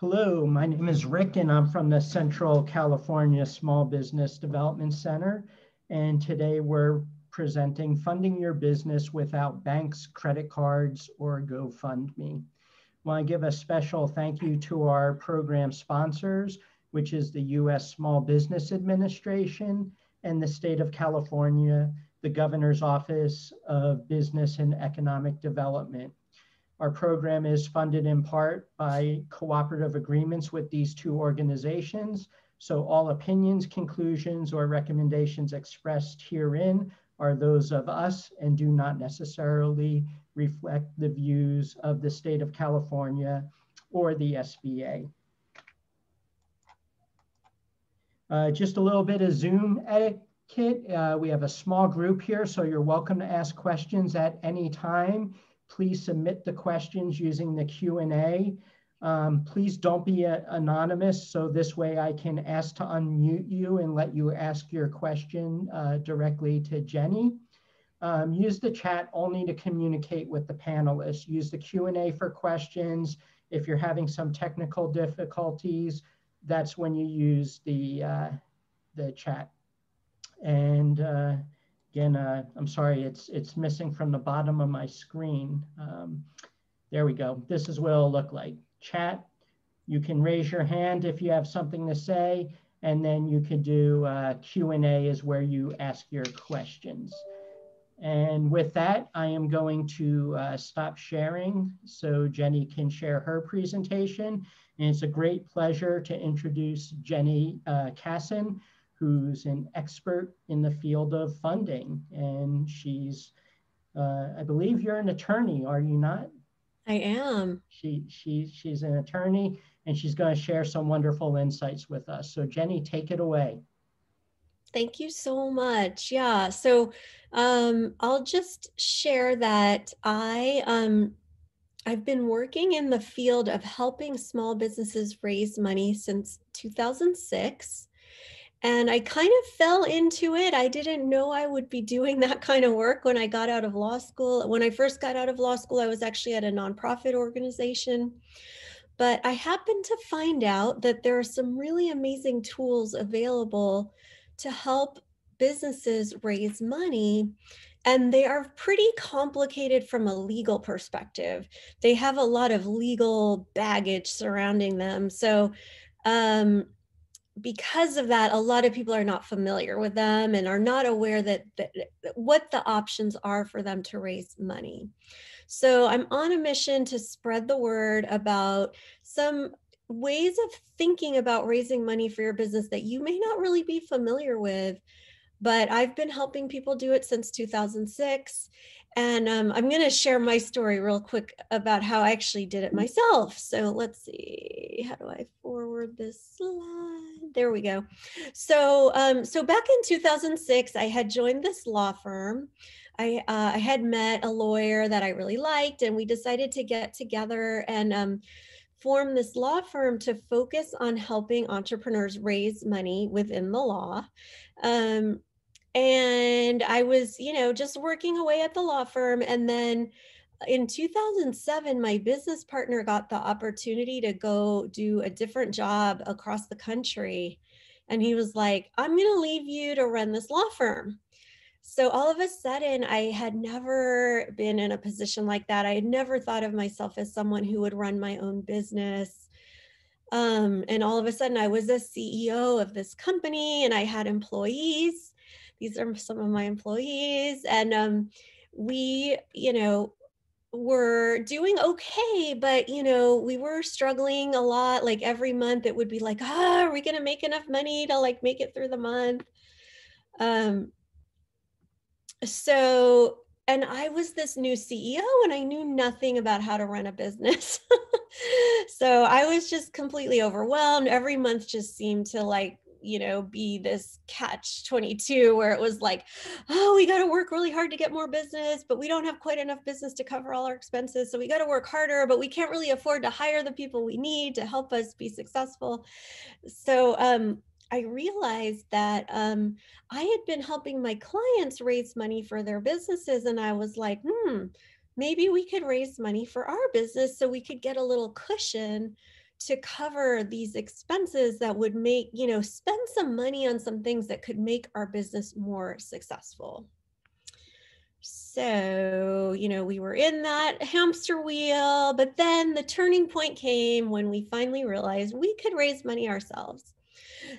Hello, my name is Rick and I'm from the Central California Small Business Development Center. And today we're presenting Funding Your Business Without Banks, Credit Cards, or GoFundMe. I want to give a special thank you to our program sponsors, which is the U.S. Small Business Administration and the state of California, the Governor's Office of Business and Economic Development. Our program is funded in part by cooperative agreements with these two organizations. So all opinions, conclusions, or recommendations expressed herein are those of us and do not necessarily reflect the views of the state of California or the SBA. Uh, just a little bit of Zoom etiquette. Uh, we have a small group here, so you're welcome to ask questions at any time please submit the questions using the Q&A. Um, please don't be a, anonymous, so this way I can ask to unmute you and let you ask your question uh, directly to Jenny. Um, use the chat only to communicate with the panelists. Use the Q&A for questions. If you're having some technical difficulties, that's when you use the, uh, the chat. And uh, Again, uh, I'm sorry, it's, it's missing from the bottom of my screen. Um, there we go. This is what it'll look like. Chat, you can raise your hand if you have something to say, and then you can do uh, Q&A is where you ask your questions. And with that, I am going to uh, stop sharing so Jenny can share her presentation. And it's a great pleasure to introduce Jenny uh, who's an expert in the field of funding. And she's, uh, I believe you're an attorney, are you not? I am. She, she, she's an attorney and she's going to share some wonderful insights with us. So Jenny, take it away. Thank you so much. Yeah, so um, I'll just share that I um, I've been working in the field of helping small businesses raise money since 2006 and I kind of fell into it. I didn't know I would be doing that kind of work when I got out of law school. When I first got out of law school, I was actually at a nonprofit organization. But I happened to find out that there are some really amazing tools available to help businesses raise money. And they are pretty complicated from a legal perspective. They have a lot of legal baggage surrounding them. So, um, because of that, a lot of people are not familiar with them and are not aware that, that, that, what the options are for them to raise money. So I'm on a mission to spread the word about some ways of thinking about raising money for your business that you may not really be familiar with but I've been helping people do it since 2006. And um, I'm going to share my story real quick about how I actually did it myself. So let's see, how do I forward this slide? There we go. So, um, so back in 2006, I had joined this law firm. I, uh, I had met a lawyer that I really liked, and we decided to get together and um, form this law firm to focus on helping entrepreneurs raise money within the law. Um, and I was, you know, just working away at the law firm. And then in 2007, my business partner got the opportunity to go do a different job across the country. And he was like, I'm going to leave you to run this law firm. So all of a sudden, I had never been in a position like that. I had never thought of myself as someone who would run my own business. Um, and all of a sudden, I was a CEO of this company and I had employees these are some of my employees and um, we you know were doing okay but you know we were struggling a lot like every month it would be like ah are we going to make enough money to like make it through the month um so and I was this new CEO and I knew nothing about how to run a business. so I was just completely overwhelmed. Every month just seemed to like you know be this catch 22 where it was like oh we got to work really hard to get more business but we don't have quite enough business to cover all our expenses so we got to work harder but we can't really afford to hire the people we need to help us be successful. So um I realized that um, I had been helping my clients raise money for their businesses, and I was like, hmm, maybe we could raise money for our business so we could get a little cushion to cover these expenses that would make, you know, spend some money on some things that could make our business more successful. So, you know, we were in that hamster wheel, but then the turning point came when we finally realized we could raise money ourselves.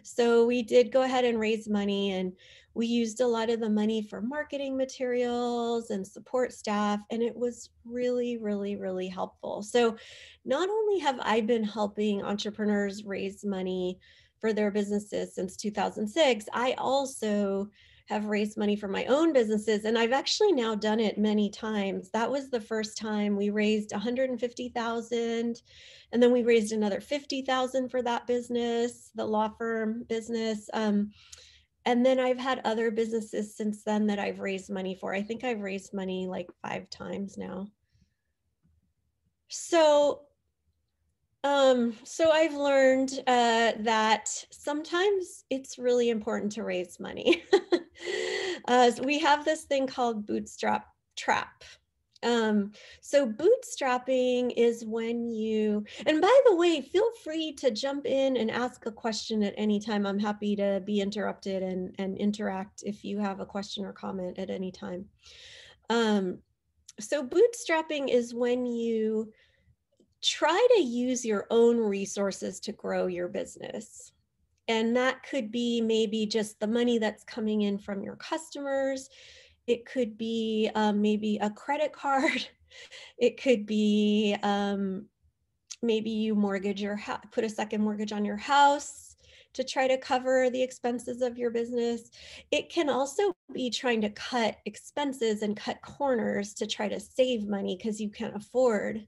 So we did go ahead and raise money and we used a lot of the money for marketing materials and support staff, and it was really, really, really helpful. So, not only have I been helping entrepreneurs raise money for their businesses since 2006, I also have raised money for my own businesses and I've actually now done it many times. That was the first time we raised 150,000 and then we raised another 50,000 for that business, the law firm business. Um, and then I've had other businesses since then that I've raised money for. I think I've raised money like five times now. So, um, so I've learned uh, that sometimes it's really important to raise money. uh, so we have this thing called bootstrap trap. Um, so bootstrapping is when you, and by the way, feel free to jump in and ask a question at any time. I'm happy to be interrupted and, and interact if you have a question or comment at any time. Um, so bootstrapping is when you try to use your own resources to grow your business. And that could be maybe just the money that's coming in from your customers. It could be um, maybe a credit card. It could be um, maybe you mortgage your house, put a second mortgage on your house to try to cover the expenses of your business. It can also be trying to cut expenses and cut corners to try to save money because you can't afford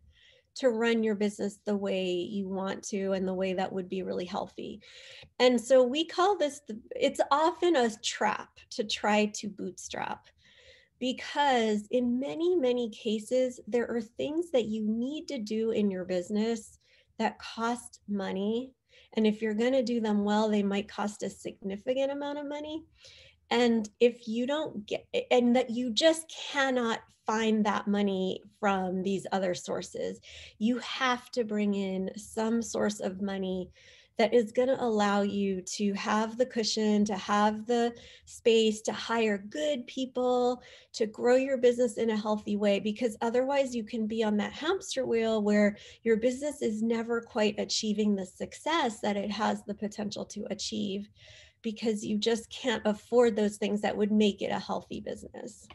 to run your business the way you want to and the way that would be really healthy. And so we call this, the, it's often a trap to try to bootstrap because in many, many cases, there are things that you need to do in your business that cost money. And if you're going to do them well, they might cost a significant amount of money. And if you don't get, and that you just cannot find that money from these other sources, you have to bring in some source of money that is going to allow you to have the cushion, to have the space, to hire good people, to grow your business in a healthy way, because otherwise you can be on that hamster wheel where your business is never quite achieving the success that it has the potential to achieve because you just can't afford those things that would make it a healthy business.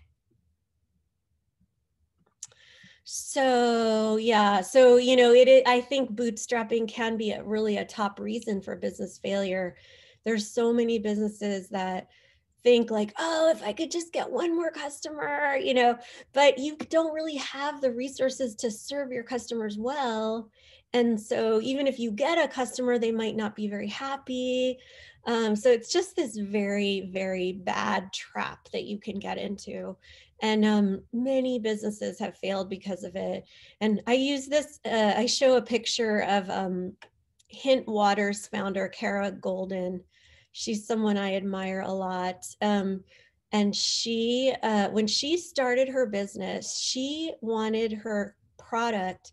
So yeah, so you know, it, it I think bootstrapping can be a, really a top reason for business failure. There's so many businesses that think like, oh, if I could just get one more customer, you know, but you don't really have the resources to serve your customers well. And so even if you get a customer, they might not be very happy. Um, so it's just this very, very bad trap that you can get into and um, many businesses have failed because of it. And I use this, uh, I show a picture of um, Hint Waters founder, Kara Goldin She's someone I admire a lot. Um, and she, uh, when she started her business, she wanted her product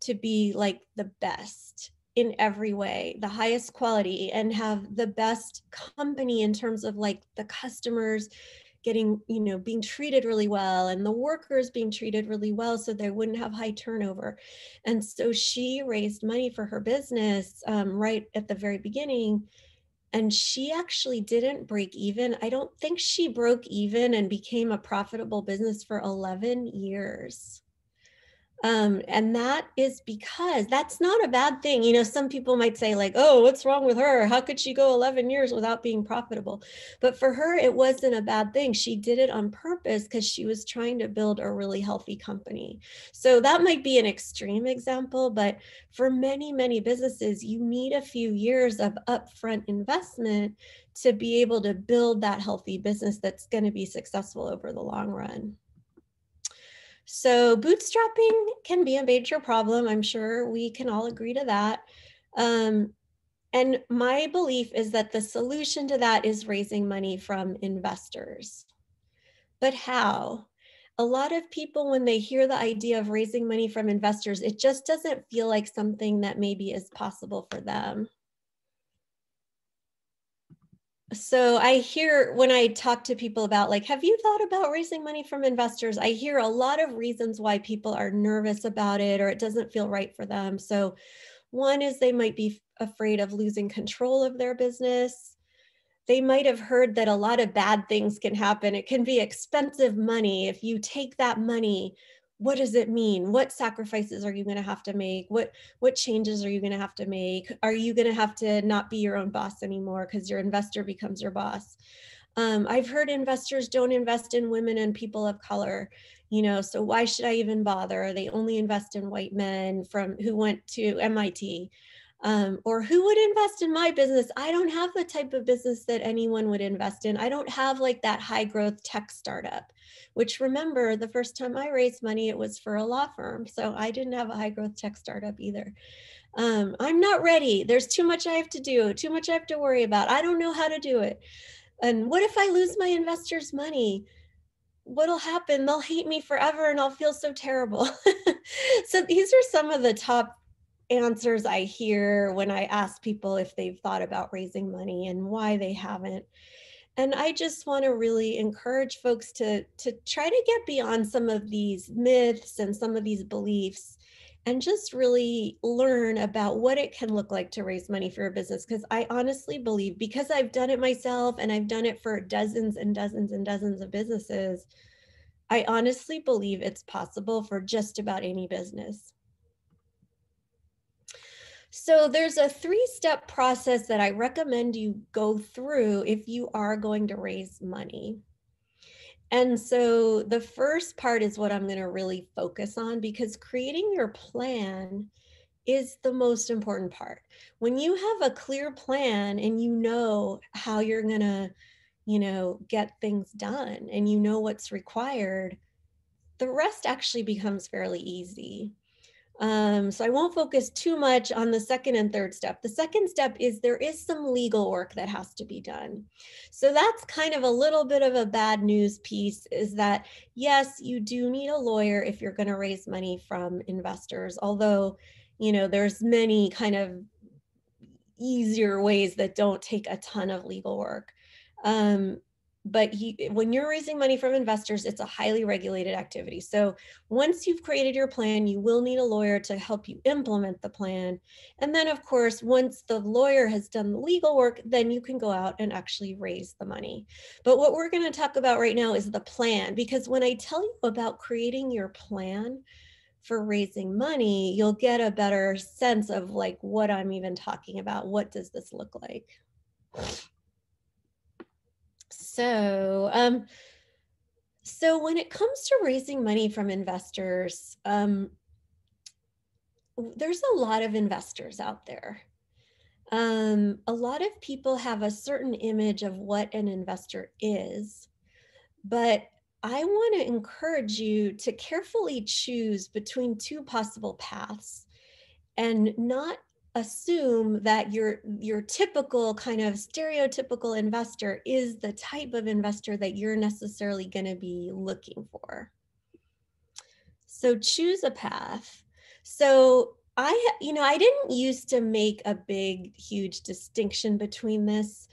to be like the best in every way, the highest quality, and have the best company in terms of like the customers getting you know being treated really well and the workers being treated really well so they wouldn't have high turnover. And so she raised money for her business um, right at the very beginning. And she actually didn't break even. I don't think she broke even and became a profitable business for 11 years um, and that is because that's not a bad thing. You know, some people might say, like, oh, what's wrong with her? How could she go 11 years without being profitable? But for her, it wasn't a bad thing. She did it on purpose because she was trying to build a really healthy company. So that might be an extreme example, but for many, many businesses, you need a few years of upfront investment to be able to build that healthy business that's going to be successful over the long run. So bootstrapping can be a major problem. I'm sure we can all agree to that. Um, and my belief is that the solution to that is raising money from investors. But how? a lot of people, when they hear the idea of raising money from investors, it just doesn't feel like something that maybe is possible for them. So I hear when I talk to people about like, have you thought about raising money from investors? I hear a lot of reasons why people are nervous about it or it doesn't feel right for them. So one is they might be afraid of losing control of their business they might have heard that a lot of bad things can happen. It can be expensive money. If you take that money, what does it mean? What sacrifices are you going to have to make? What what changes are you going to have to make? Are you going to have to not be your own boss anymore because your investor becomes your boss? Um, I've heard investors don't invest in women and people of color you know so why should i even bother they only invest in white men from who went to mit um, or who would invest in my business? I don't have the type of business that anyone would invest in. I don't have like that high growth tech startup which remember the first time i raised money it was for a law firm so i didn't have a high growth tech startup either. Um, i'm not ready. There's too much i have to do too much i have to worry about. I don't know how to do it. And what if i lose my investors money? What'll happen? They'll hate me forever and i'll feel so terrible. So these are some of the top answers I hear when I ask people if they've thought about raising money and why they haven't. And I just want to really encourage folks to, to try to get beyond some of these myths and some of these beliefs and just really learn about what it can look like to raise money for a business. Because I honestly believe, because I've done it myself and I've done it for dozens and dozens and dozens of businesses, I honestly believe it's possible for just about any business. So there's a three-step process that I recommend you go through if you are going to raise money. And so the first part is what I'm going to really focus on because creating your plan is the most important part. When you have a clear plan and you know how you're going to, you know, get things done and you know what's required, the rest actually becomes fairly easy. Um, so I won't focus too much on the second and third step. The second step is there is some legal work that has to be done. So that's kind of a little bit of a bad news piece is that yes, you do need a lawyer if you're going to raise money from investors, although, you know, there's many kind of easier ways that don't take a ton of legal work. Um, but he, eh, when you're raising money from investors, it's a highly regulated activity. So once you've created your plan, you will need a lawyer to help you implement the plan. And then of course, once the lawyer has done the legal work, then you can go out and actually raise the money. But what we're gonna talk about right now is the plan, because when I tell you about creating your plan, for raising money, you'll get a better sense of like what I'm even talking about. What does this look like? So, um, so when it comes to raising money from investors, um, there's a lot of investors out there. Um, a lot of people have a certain image of what an investor is, but I want to encourage you to carefully choose between two possible paths and not assume that your your typical kind of stereotypical investor is the type of investor that you're necessarily going to be looking for. So choose a path. So i you know i didn't used to make a big huge distinction between this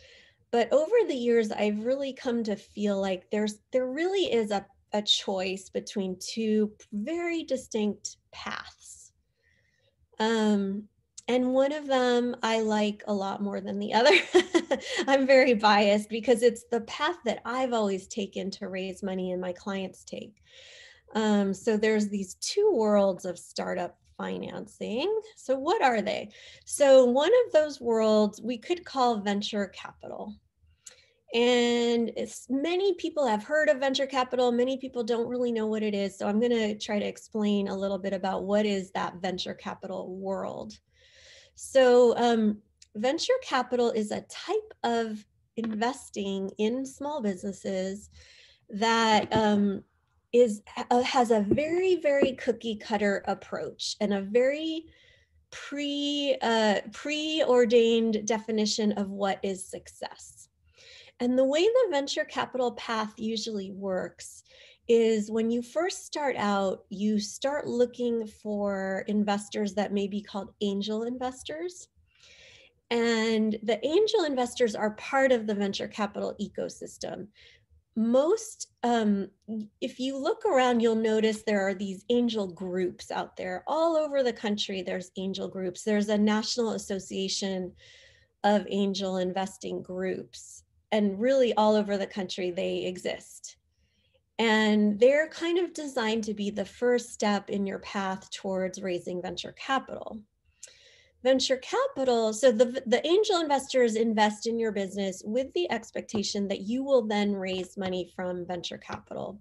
but over the years i've really come to feel like there's there really is a, a choice between two very distinct paths. Um and one of them I like a lot more than the other. I'm very biased because it's the path that I've always taken to raise money and my clients take. Um, so there's these two worlds of startup financing. So what are they? So one of those worlds we could call venture capital. And many people have heard of venture capital. Many people don't really know what it is. So I'm going to try to explain a little bit about what is that venture capital world. So um, venture capital is a type of investing in small businesses that um, is uh, has a very very cookie cutter approach and a very pre uh, preordained definition of what is success. And the way the venture capital path usually works is when you first start out, you start looking for investors that may be called angel investors. And the angel investors are part of the venture capital ecosystem. Most, um, if you look around, you'll notice there are these angel groups out there all over the country. There's angel groups. There's a National Association of Angel Investing Groups, and really all over the country they exist. And they're kind of designed to be the first step in your path towards raising venture capital. Venture capital, so the, the angel investors invest in your business with the expectation that you will then raise money from venture capital.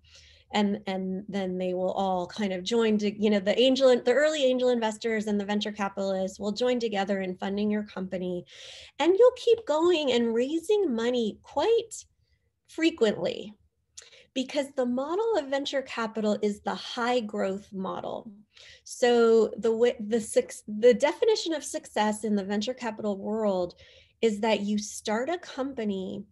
And, and then they will all kind of join to, you know, the angel, the early angel investors and the venture capitalists will join together in funding your company. And you'll keep going and raising money quite frequently because the model of venture capital is the high growth model. So the the the definition of success in the venture capital world is that you start a company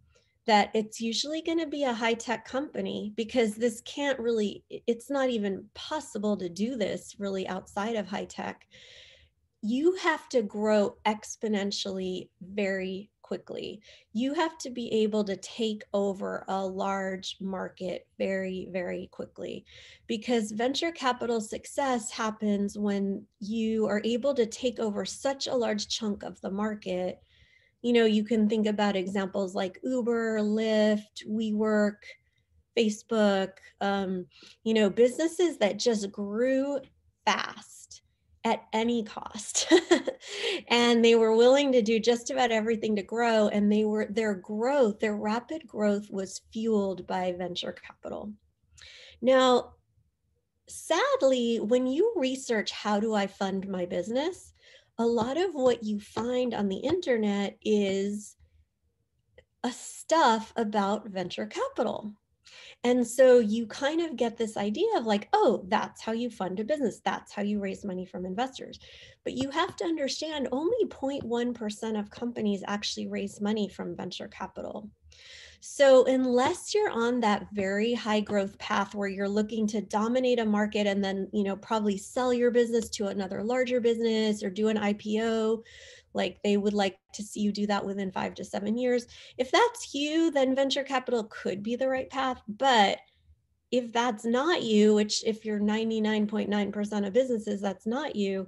that it's usually going to be a high tech company because this can't really it's not even possible to do this really outside of high tech. You have to grow exponentially very quickly. You have to be able to take over a large market very, very quickly because venture capital success happens when you are able to take over such a large chunk of the market. You know, you can think about examples like Uber, Lyft, WeWork, Facebook, um, you know, businesses that just grew fast at any cost. and they were willing to do just about everything to grow and they were their growth, their rapid growth was fueled by venture capital. Now, sadly, when you research how do I fund my business, a lot of what you find on the internet is a stuff about venture capital. And so you kind of get this idea of like, oh, that's how you fund a business. That's how you raise money from investors. But you have to understand only 0.1% of companies actually raise money from venture capital. So unless you're on that very high growth path where you're looking to dominate a market and then, you know, probably sell your business to another larger business or do an IPO, like they would like to see you do that within five to seven years. If that's you, then venture capital could be the right path. But if that's not you, which if you're 99.9% of businesses, that's not you,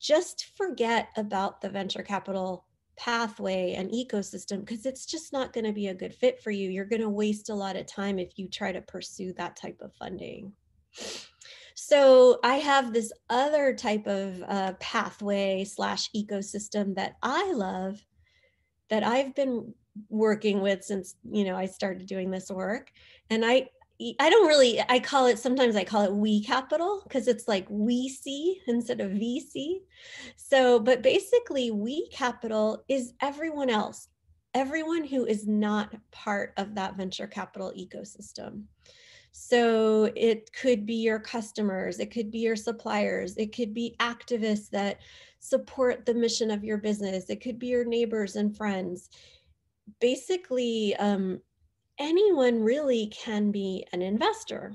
just forget about the venture capital pathway and ecosystem because it's just not going to be a good fit for you. You're going to waste a lot of time if you try to pursue that type of funding. So I have this other type of uh, pathway slash ecosystem that I love that I've been working with since you know I started doing this work, and I I don't really I call it sometimes I call it we capital because it's like we see instead of VC. So, but basically, we capital is everyone else, everyone who is not part of that venture capital ecosystem. So it could be your customers, it could be your suppliers, it could be activists that support the mission of your business, it could be your neighbors and friends. Basically, um, anyone really can be an investor.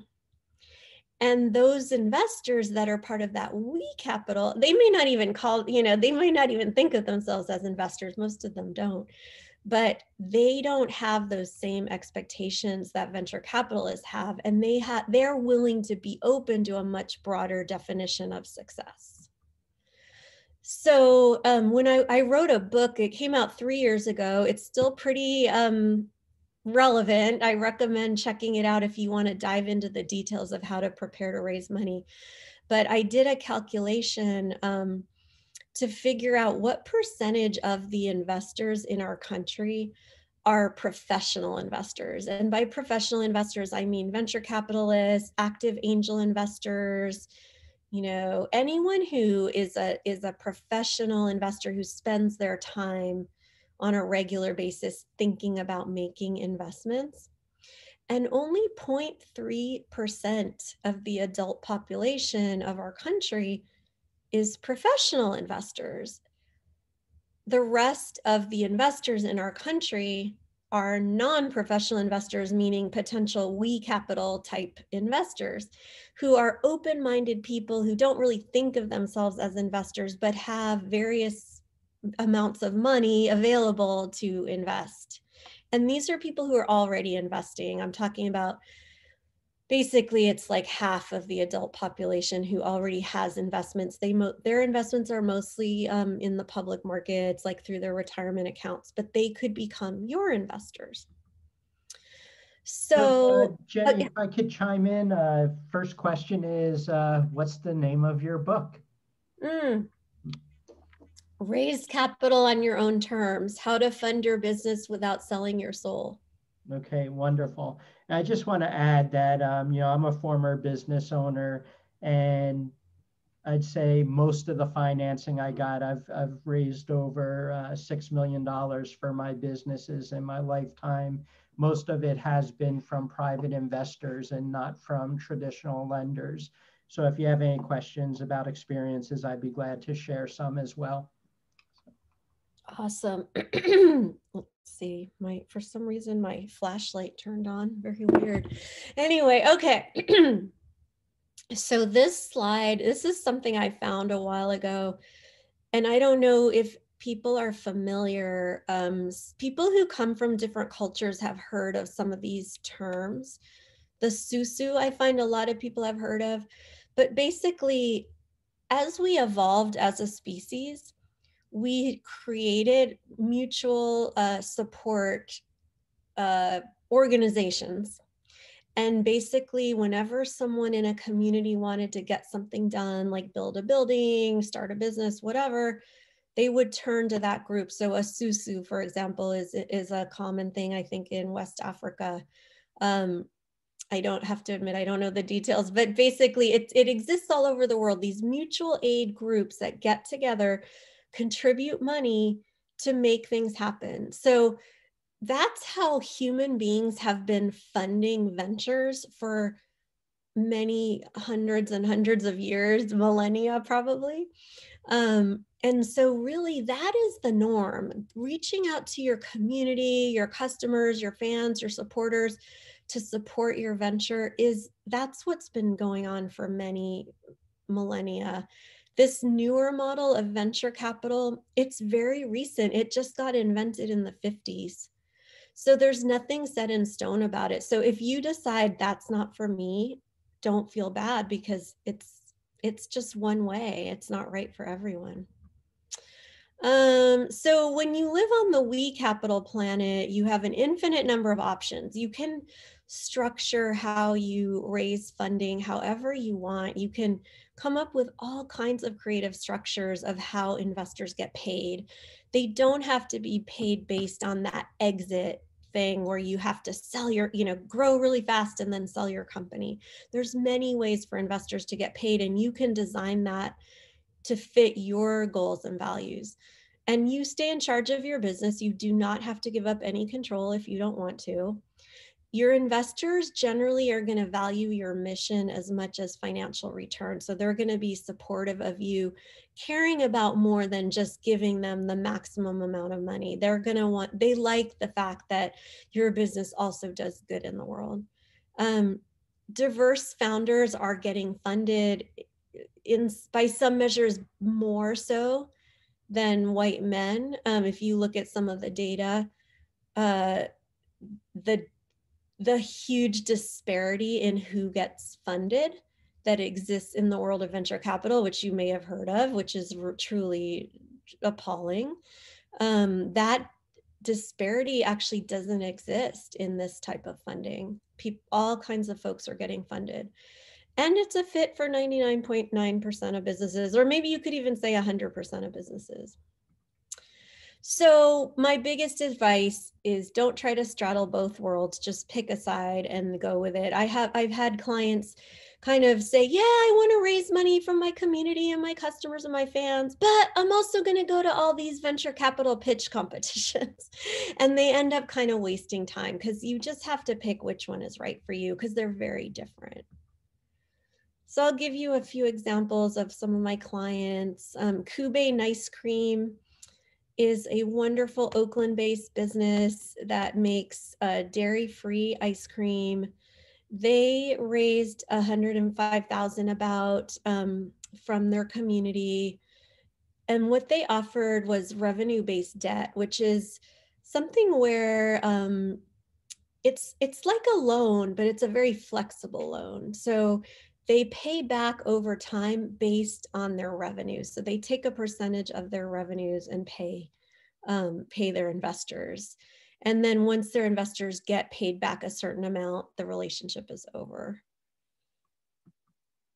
And those investors that are part of that we capital, they may not even call, you know, they might not even think of themselves as investors. Most of them don't but they don't have those same expectations that venture capitalists have and they have they're willing to be open to a much broader definition of success. So um, when I, I, wrote a book it came out three years ago it's still pretty um, relevant. I recommend checking it out if you want to dive into the details of how to prepare to raise money. But i did a calculation um, to figure out what percentage of the investors in our country are professional investors. And by professional investors, I mean venture capitalists, active angel investors, you know, anyone who is a is a professional investor who spends their time on a regular basis thinking about making investments. And only 0.3% of the adult population of our country is professional investors. The rest of the investors in our country are non-professional investors, meaning potential we capital type investors who are open-minded people who don't really think of themselves as investors, but have various amounts of money available to invest. And these are people who are already investing. I'm talking about basically it's like half of the adult population who already has investments. They mo- their investments are mostly um, in the public markets like through their retirement accounts but they could become your investors. So uh, jenny if i could chime in uh, first question is uh, what's the name of your book? Mm. raise capital on your own terms. How to fund your business without selling your soul Okay, wonderful. I just want to add that, um, you know, I'm a former business owner and I'd say most of the financing I got, I've, I've raised over uh, $6 million for my businesses in my lifetime. Most of it has been from private investors and not from traditional lenders. So if you have any questions about experiences, I'd be glad to share some as well. Awesome. See, my for some reason my flashlight turned on. Very weird. Anyway, okay. so this slide, this is something I found a while ago, and I don't know if people are familiar. Um, people who come from different cultures have heard of some of these terms. The susu, I find a lot of people have heard of, but basically, as we evolved as a species, we created mutual uh, support uh, organizations. And basically, whenever someone in a community wanted to get something done, like build a building, start a business, whatever, they would turn to that group. So a susu, for example, is is a common thing I think in West Africa. Um, I don't have to admit I don't know the details, but basically it it exists all over the world. These mutual aid groups that get together contribute money to make things happen. So that's how human beings have been funding ventures for many hundreds and hundreds of years, millennia probably. Um, and so, really, that is the norm. Reaching out to your community, your customers, your fans, your supporters to support your venture is that's what's been going on for many millennia. This newer model of venture capital, it's very recent. It just got invented in the 50s. So there's nothing set in stone about it. So if you decide that's not for me, don't feel bad because it's it's just one way. It's not right for everyone. Um, so when you live on the we capital planet, you have an infinite number of options. You can structure how you raise funding however you want. You can come up with all kinds of creative structures of how investors get paid. They don't have to be paid based on that exit thing where you have to sell your, you know, grow really fast and then sell your company. There's many ways for investors to get paid and you can design that to fit your goals and values. And you stay in charge of your business. You do not have to give up any control if you don't want to your investors generally are going to value your mission as much as financial return. So they're going to be supportive of you caring about more than just giving them the maximum amount of money. They're going to want, they like the fact that your business also does good in the world. Um, diverse founders are getting funded in by some measures more so than white men. Um, if you look at some of the data, uh, the the huge disparity in who gets funded that exists in the world of venture capital, which you may have heard of, which is truly appalling. Um, that disparity actually doesn't exist in this type of funding. All kinds of folks are getting funded. And it's a fit for 99.9% of businesses, or maybe you could even say 100% of businesses. So, my biggest advice is don't try to straddle both worlds. Just pick a side and go with it. I have I've had clients kind of say, "Yeah, I want to raise money from my community and my customers and my fans, but I'm also going to go to all these venture capital pitch competitions." and they end up kind of wasting time cuz you just have to pick which one is right for you cuz they're very different. So I'll give you a few examples of some of my clients. Um, Kube Nice Cream is a wonderful Oakland based business that makes uh, dairy free ice cream. They raised 105,000 about um, from their community. And what they offered was revenue based debt, which is something where um, it's it's like a loan, but it's a very flexible loan. So they pay back over time based on their revenues. So they take a percentage of their revenues and pay um, pay their investors. And then once their investors get paid back a certain amount, the relationship is over.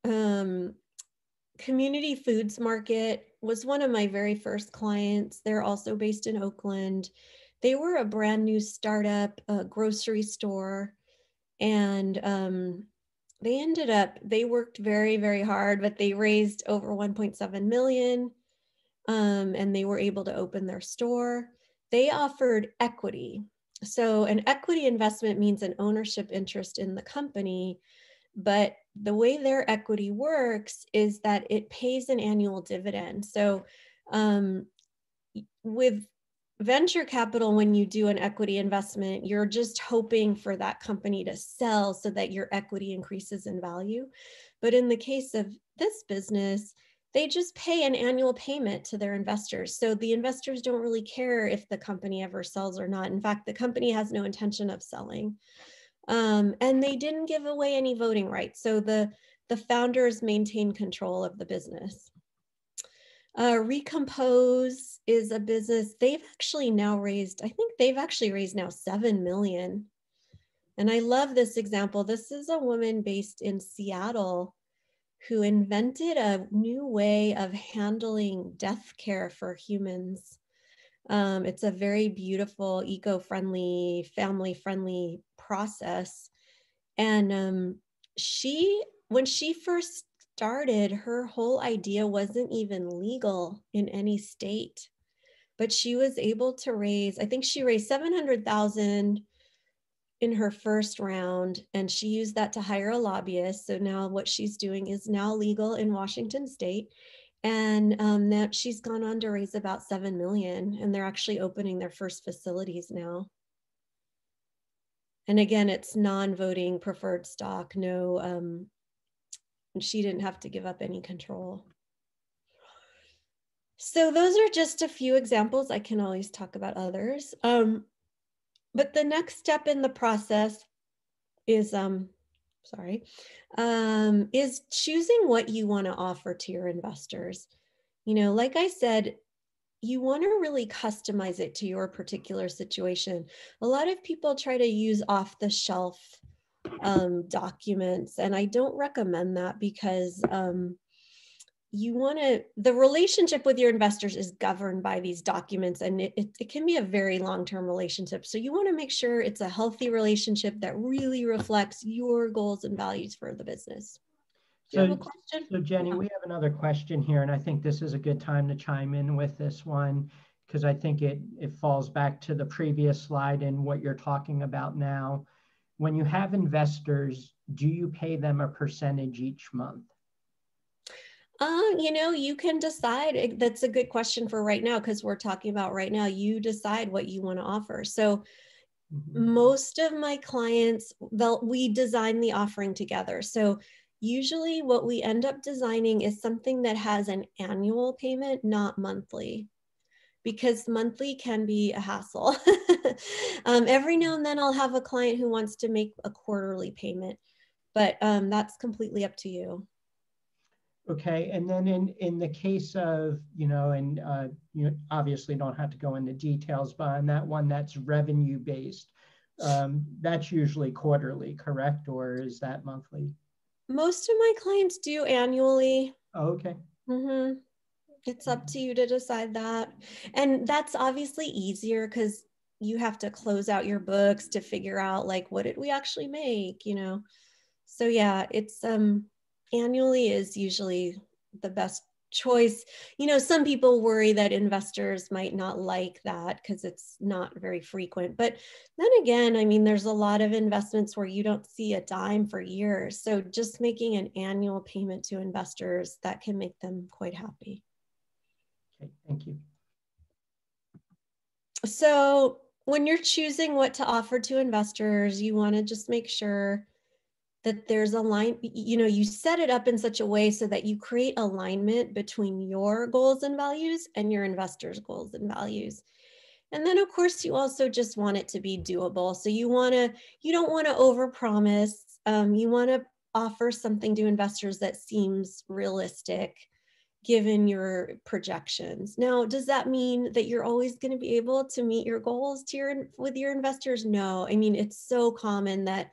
Um, Community Foods Market was one of my very first clients. They're also based in Oakland. They were a brand new startup, a grocery store, and um, they ended up they worked very very hard but they raised over 1.7 million um, and they were able to open their store. They offered equity. So an equity investment means an ownership interest in the company but the way their equity works is that it pays an annual dividend. So um, with venture capital, when you do an equity investment, you're just hoping for that company to sell so that your equity increases in value. But in the case of this business, they just pay an annual payment to their investors. So the investors don't really care if the company ever sells or not. In fact, the company has no intention of selling. Um, and they didn't give away any voting rights. So the, the founders maintain control of the business. Uh, Recompose is a business. They've actually now raised, I think they've actually raised now 7 million. And I love this example. This is a woman based in Seattle who invented a new way of handling death care for humans. Um, it's a very beautiful, eco friendly, family friendly process. And um, she, when she first started, her whole idea wasn't even legal in any state. But she was able to raise, I think she raised 700,000 in her first round and she used that to hire a lobbyist. So now what she's doing is now legal in Washington state. And um, that she's gone on to raise about 7 million and they're actually opening their first facilities now. And again, it's non-voting preferred stock, no um, and she didn't have to give up any control. So those are just a few examples. I can always talk about others. Um, but the next step in the process is, um, sorry, um, is choosing what you want to offer to your investors. You know, like I said, you want to really customize it to your particular situation. A lot of people try to use off the shelf um, documents. And I don't recommend that because um, you want to, the relationship with your investors is governed by these documents and it, it, it can be a very long term relationship. So you want to make sure it's a healthy relationship that really reflects your goals and values for the business. So, so Jenny, we have another question here, and I think this is a good time to chime in with this one because I think it, it falls back to the previous slide and what you're talking about now when you have investors, do you pay them a percentage each month? Uh, you know, you can decide. That's a good question for right now because we're talking about right now. You decide what you want to offer. So, mm-hmm. most of my clients, they'll we design the offering together. So, usually, what we end up designing is something that has an annual payment, not monthly because monthly can be a hassle. um, every now and then I'll have a client who wants to make a quarterly payment, but um, that's completely up to you. Okay, and then in in the case of you know, and uh, you obviously don't have to go into details, but on that one that's revenue based, um, that's usually quarterly, correct, or is that monthly? Most of my clients do annually. Oh, okay. Mm-hmm it's up to you to decide that. And that's obviously easier because you have to close out your books to figure out like what did we actually make, you know. So yeah, it's um annually is usually the best choice. You know, some people worry that investors might not like that because it's not very frequent. But then again, I mean, there's a lot of investments where you don't see a dime for years. So just making an annual payment to investors that can make them quite happy. Thank you. so when you're choosing what to offer to investors, you want to just make sure that there's a line, you know, you set it up in such a way so that you create alignment between your goals and values and your investors' goals and values. And then of course you also just want it to be doable. So you want to, you don't want to overpromise. Um, you want to offer something to investors that seems realistic given your projections. Now, does that mean that you're always going to be able to meet your goals to your with your investors? No. I mean, it's so common that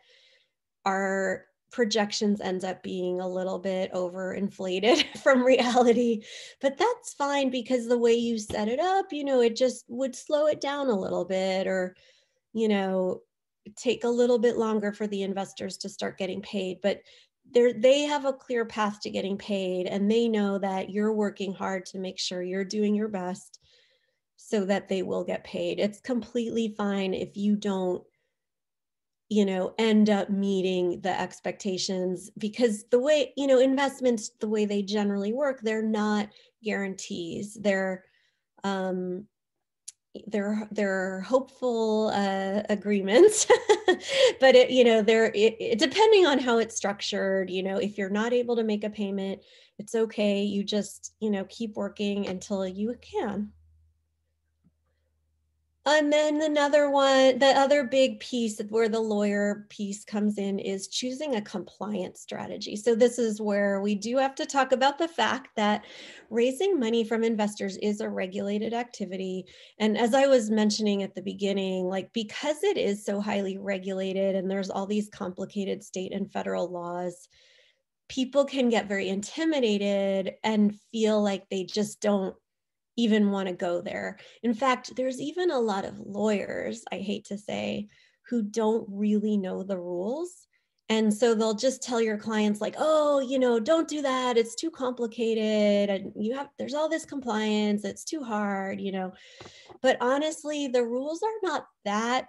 our projections ends up being a little bit overinflated from reality but that's fine because the way you set it up you know it just would slow it down a little bit or you know take a little bit longer for the investors to start getting paid but they they have a clear path to getting paid and they know that you're working hard to make sure you're doing your best so that they will get paid. It's completely fine if you don't you know end up meeting the expectations because the way you know investments the way they generally work they're not guarantees. They're um they're they're hopeful uh, agreements but it you know they're it, it, depending on how it's structured you know if you're not able to make a payment it's okay you just you know keep working until you can and then another one, the other big piece where the lawyer piece comes in is choosing a compliance strategy. So, this is where we do have to talk about the fact that raising money from investors is a regulated activity. And as I was mentioning at the beginning, like because it is so highly regulated and there's all these complicated state and federal laws, people can get very intimidated and feel like they just don't even want to go there. In fact, there's even a lot of lawyers, I hate to say, who don't really know the rules. And so they'll just tell your clients, like, oh, you know, don't do that. It's too complicated. And you have, there's all this compliance. It's too hard, you know. But honestly, the rules are not that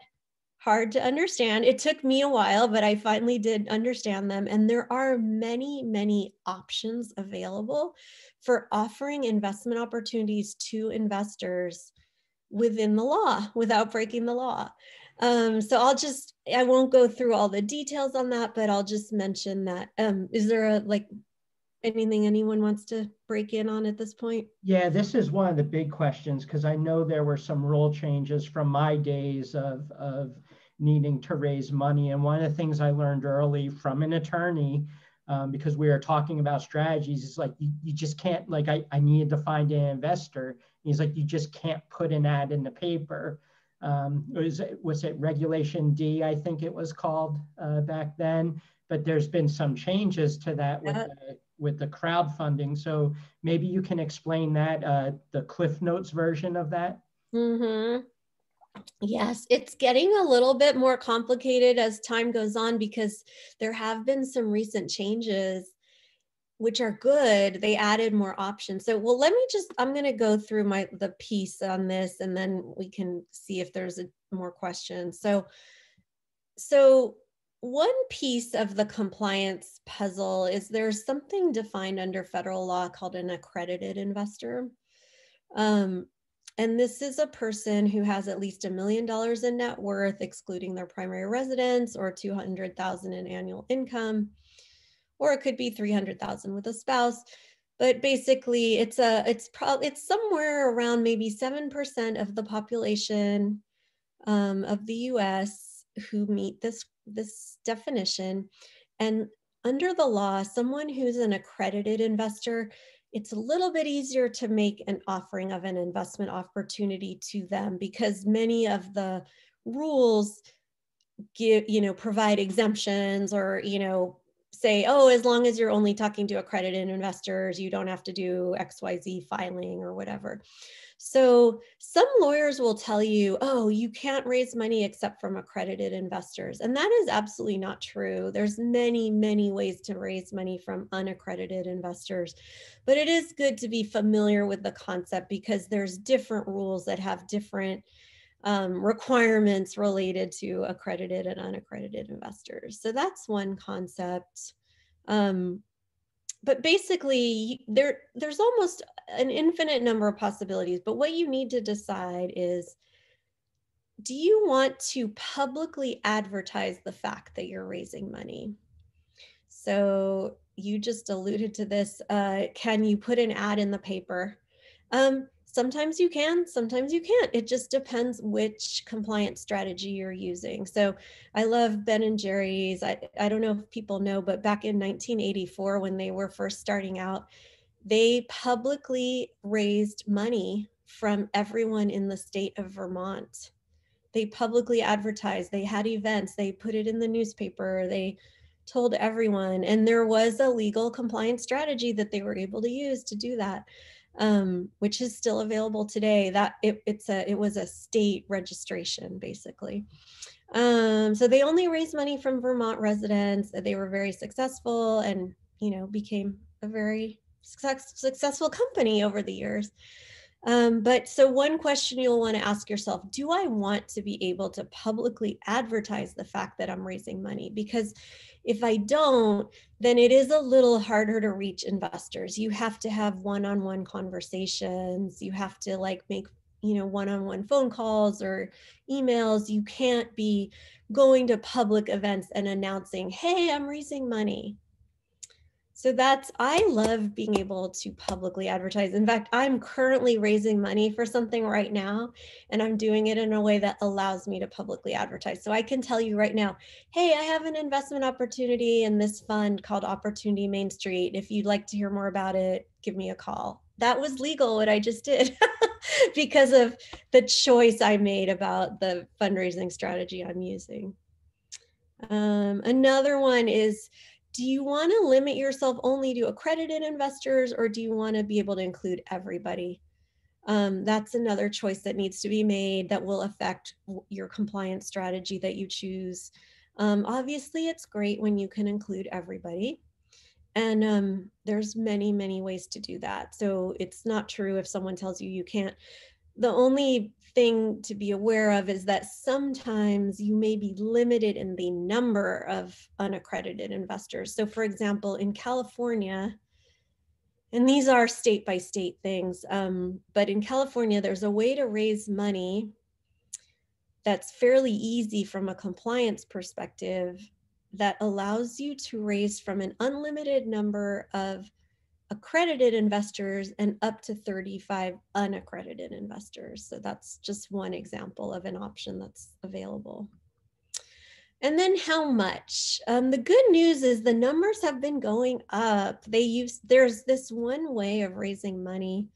hard to understand. It took me a while, but I finally did understand them. And there are many, many options available for offering investment opportunities to investors within the law without breaking the law. Um, so I'll just, I won't go through all the details on that, but I'll just mention that. Um, is there a like anything anyone wants to break in on at this point? Yeah, this is one of the big questions because I know there were some rule changes from my days of, of needing to raise money. And one of the things I learned early from an attorney, um, because we were talking about strategies, It's like you, you just can't, like, I, I needed to find an investor. He's like, you just can't put an ad in the paper. Um, was, it, was it Regulation D, I think it was called uh, back then. But there's been some changes to that with, the, with the crowdfunding. So maybe you can explain that, uh, the Cliff Notes version of that. Mm-hmm. Yes, it's getting a little bit more complicated as time goes on because there have been some recent changes which are good. They added more options. So, well, let me just I'm going to go through my the piece on this and then we can see if there's a, more questions. So so one piece of the compliance puzzle is there's something defined under federal law called an accredited investor. Um, and this is a person who has at least a million dollars in net worth, excluding their primary residence, or 200,000 in annual income, or it could be 300,000 with a spouse. But basically, it's a it's probably it's somewhere around maybe seven percent of the population um, of the U.S. who meet this this definition. And under the law, someone who's an accredited investor it's a little bit easier to make an offering of an investment opportunity to them because many of the rules give you know provide exemptions or you know say oh as long as you're only talking to accredited investors you don't have to do xyz filing or whatever so some lawyers will tell you, oh, you can't raise money except from accredited investors. And that is absolutely not true. There's many, many ways to raise money from unaccredited investors. But it is good to be familiar with the concept because there's different rules that have different um, requirements related to accredited and unaccredited investors. So that's one concept. Um, but basically there there's almost an infinite number of possibilities but what you need to decide is do you want to publicly advertise the fact that you're raising money? So you just alluded to this. Uh, can you put an ad in the paper? Um, sometimes you can, sometimes you can't. It just depends which compliance strategy you're using. So I love Ben and Jerry's. I, I don't know if people know, but back in 1984, when they were first starting out, they publicly raised money from everyone in the state of Vermont. They publicly advertised, they had events, they put it in the newspaper, they told everyone. And there was a legal compliance strategy that they were able to use to do that, um, which is still available today. That it, it's a it was a state registration basically. Um, so they only raised money from Vermont residents. They were very successful and you know became a very success, successful company over the years. Um, but so one question you'll want to ask yourself, do I want to be able to publicly advertise the fact that I'm raising money? Because if I don't, then it is a little harder to reach investors. You have to have one-on-one conversations. You have to like make, you know, one-on-one phone calls or emails. You can't be going to public events and announcing, hey, I'm raising money. So that's, I love being able to publicly advertise. In fact, I'm currently raising money for something right now, and I'm doing it in a way that allows me to publicly advertise. So I can tell you right now, hey, I have an investment opportunity in this fund called Opportunity Main Street. If you'd like to hear more about it, give me a call. That was legal, what I just did, because of the choice I made about the fundraising strategy I'm using. Um, another one is do you want to limit yourself only to accredited investors or do you want to be able to include everybody? Um, that's another choice that needs to be made that will affect your compliance strategy that you choose. Um, obviously, it's great when you can include everybody. And um, there's many, many ways to do that. So it's not true if someone tells you you can't. The only thing to be aware of is that sometimes you may be limited in the number of unaccredited investors. So for example, in California, and these are state by state things, um, but in California, there's a way to raise money that's fairly easy from a compliance perspective that allows you to raise from an unlimited number of accredited investors and up to 35 unaccredited investors. So that's just one example of an option that's available. And then how much? Um, the good news is the numbers have been going up. They use there's this one way of raising money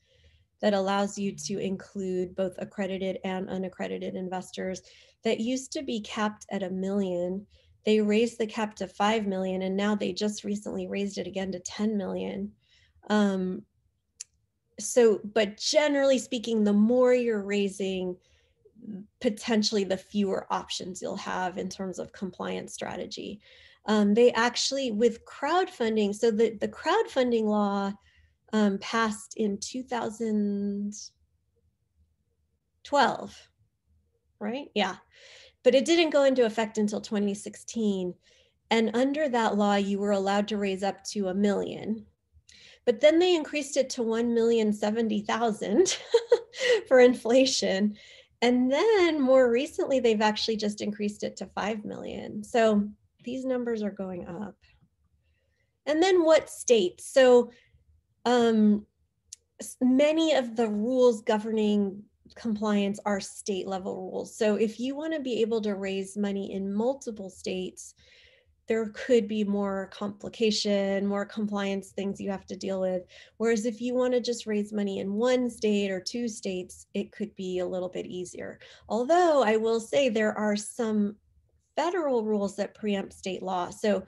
that allows you to include both accredited and unaccredited investors that used to be capped at a million. They raised the cap to 5 million and now they just recently raised it again to 10 million. Um, so, but generally speaking, the more you're raising, potentially the fewer options you'll have in terms of compliance strategy. Um, they actually, with crowdfunding, so the, the crowdfunding law um, passed in 2012, right? Yeah, but it didn't go into effect until 2016. And under that law, you were allowed to raise up to a million but then they increased it to 1,070,000 for inflation. And then more recently, they've actually just increased it to 5 million. So these numbers are going up. And then what states? So um, many of the rules governing compliance are state level rules. So if you want to be able to raise money in multiple states, there could be more complication, more compliance things you have to deal with. Whereas if you want to just raise money in one state or two states, it could be a little bit easier. Although I will say there are some federal rules that preempt state law. So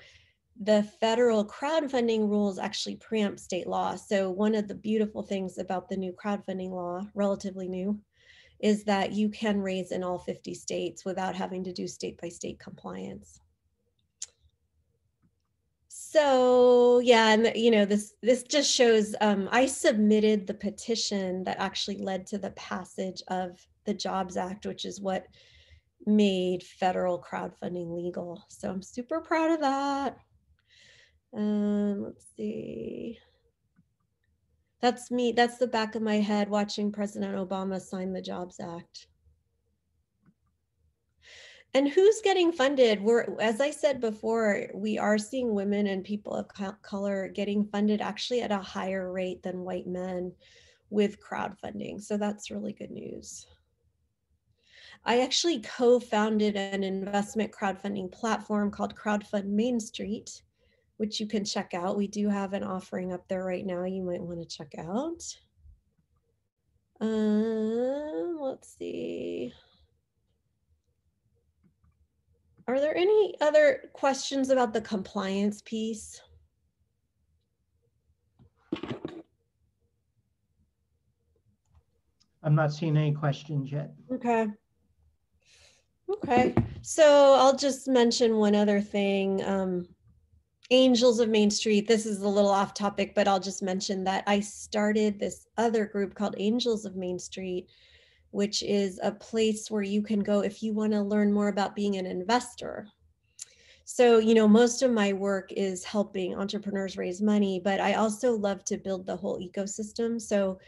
the federal crowdfunding rules actually preempt state law. So one of the beautiful things about the new crowdfunding law, relatively new, is that you can raise in all 50 states without having to do state by state compliance so yeah and you know this this just shows um, i submitted the petition that actually led to the passage of the jobs act which is what made federal crowdfunding legal. So i'm super proud of that. Um, let's see. That's me that's the back of my head watching president obama sign the jobs act and who's getting funded? We're, as I said before, we are seeing women and people of color getting funded actually at a higher rate than white men with crowdfunding. So that's really good news. I actually co-founded an investment crowdfunding platform called Crowdfund Main Street, which you can check out. We do have an offering up there right now you might want to check out. Um, let's see. Are there any other questions about the compliance piece? I'm not seeing any questions yet. Okay. Okay, so I'll just mention one other thing. Um, Angels of Main Street, this is a little off topic, but I'll just mention that I started this other group called Angels of Main Street, which is a place where you can go if you want to learn more about being an investor. So, you know, most of my work is helping entrepreneurs raise money, but I also love to build the whole ecosystem. So,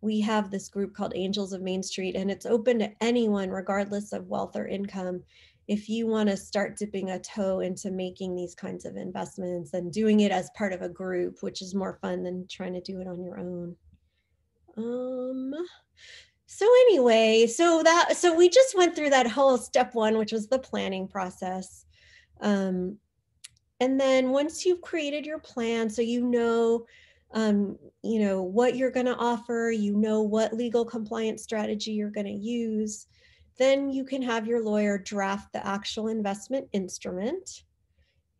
we have this group called Angels of Main Street, and it's open to anyone, regardless of wealth or income. If you want to start dipping a toe into making these kinds of investments and doing it as part of a group, which is more fun than trying to do it on your own. Um, so anyway, so that so we just went through that whole step one, which was the planning process. Um, and then once you've created your plan, so you know um, you know, what you're going to offer, you know what legal compliance strategy you're going to use, then you can have your lawyer draft the actual investment instrument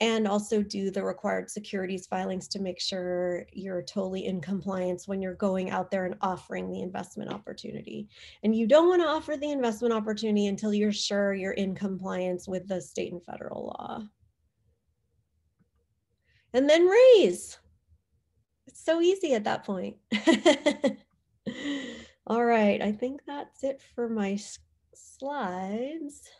and also do the required securities filings to make sure you're totally in compliance when you're going out there and offering the investment opportunity. And you don't want to offer the investment opportunity until you're sure you're in compliance with the state and federal law. And then raise. It's so easy at that point. All right, I think that's it for my slides.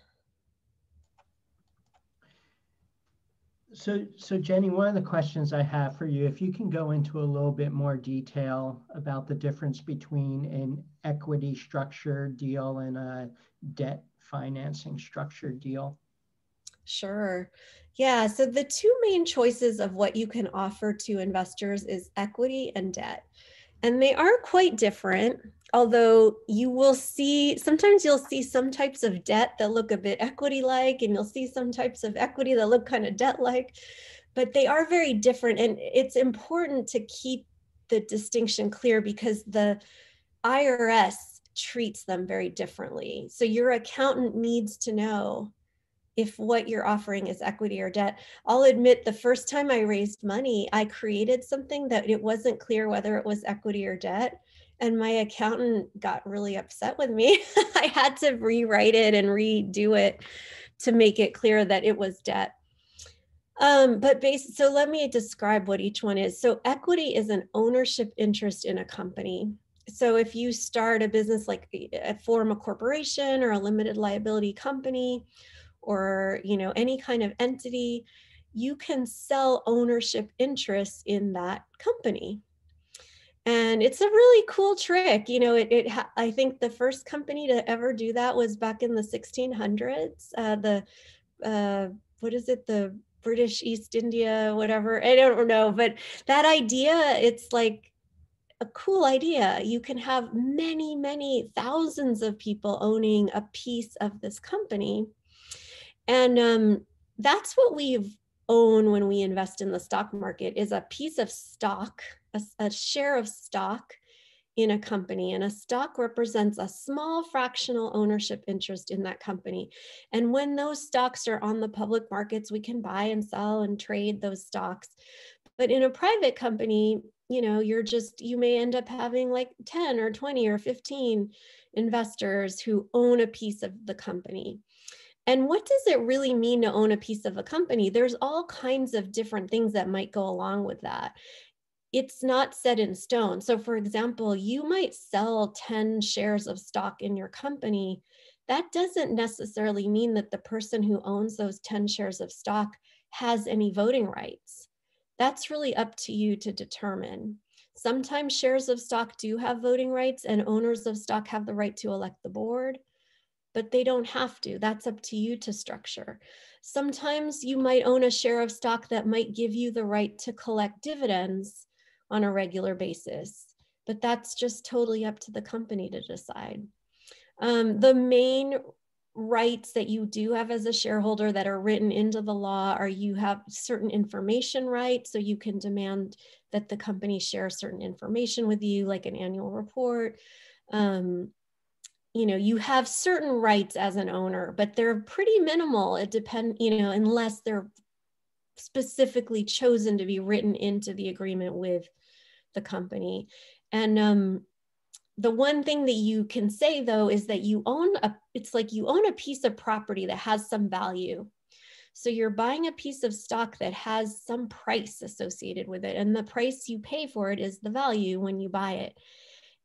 So, so Jenny, one of the questions I have for you, if you can go into a little bit more detail about the difference between an equity structure deal and a debt financing structure deal. Sure. Yeah. So the two main choices of what you can offer to investors is equity and debt. And they are quite different, although you will see sometimes you'll see some types of debt that look a bit equity like, and you'll see some types of equity that look kind of debt like, but they are very different. And it's important to keep the distinction clear because the IRS treats them very differently. So your accountant needs to know if what you're offering is equity or debt. I'll admit the first time I raised money, I created something that it wasn't clear whether it was equity or debt. And my accountant got really upset with me. I had to rewrite it and redo it to make it clear that it was debt. Um, but base, so let me describe what each one is. So equity is an ownership interest in a company. So if you start a business like a form a corporation or a limited liability company, or you know any kind of entity you can sell ownership interests in that company and it's a really cool trick you know it, it i think the first company to ever do that was back in the 1600s uh, the uh, what is it the british east india whatever i don't know but that idea it's like a cool idea. You can have many many thousands of people owning a piece of this company. And um, that's what we own when we invest in the stock market is a piece of stock, a, a share of stock in a company. And a stock represents a small fractional ownership interest in that company. And when those stocks are on the public markets we can buy and sell and trade those stocks. But in a private company you know you're just you may end up having like 10 or 20 or 15 investors who own a piece of the company and what does it really mean to own a piece of a company? There's all kinds of different things that might go along with that. It's not set in stone. So, for example, you might sell 10 shares of stock in your company. That doesn't necessarily mean that the person who owns those 10 shares of stock has any voting rights. That's really up to you to determine. Sometimes shares of stock do have voting rights, and owners of stock have the right to elect the board but they don't have to. That's up to you to structure. Sometimes you might own a share of stock that might give you the right to collect dividends on a regular basis, but that's just totally up to the company to decide. Um, the main rights that you do have as a shareholder that are written into the law are you have certain information rights so you can demand that the company share certain information with you like an annual report um, you know you have certain rights as an owner but they're pretty minimal. It depend you know unless they're specifically chosen to be written into the agreement with the company. And um, the one thing that you can say though is that you own a it's like you own a piece of property that has some value. So you're buying a piece of stock that has some price associated with it and the price you pay for it is the value when you buy it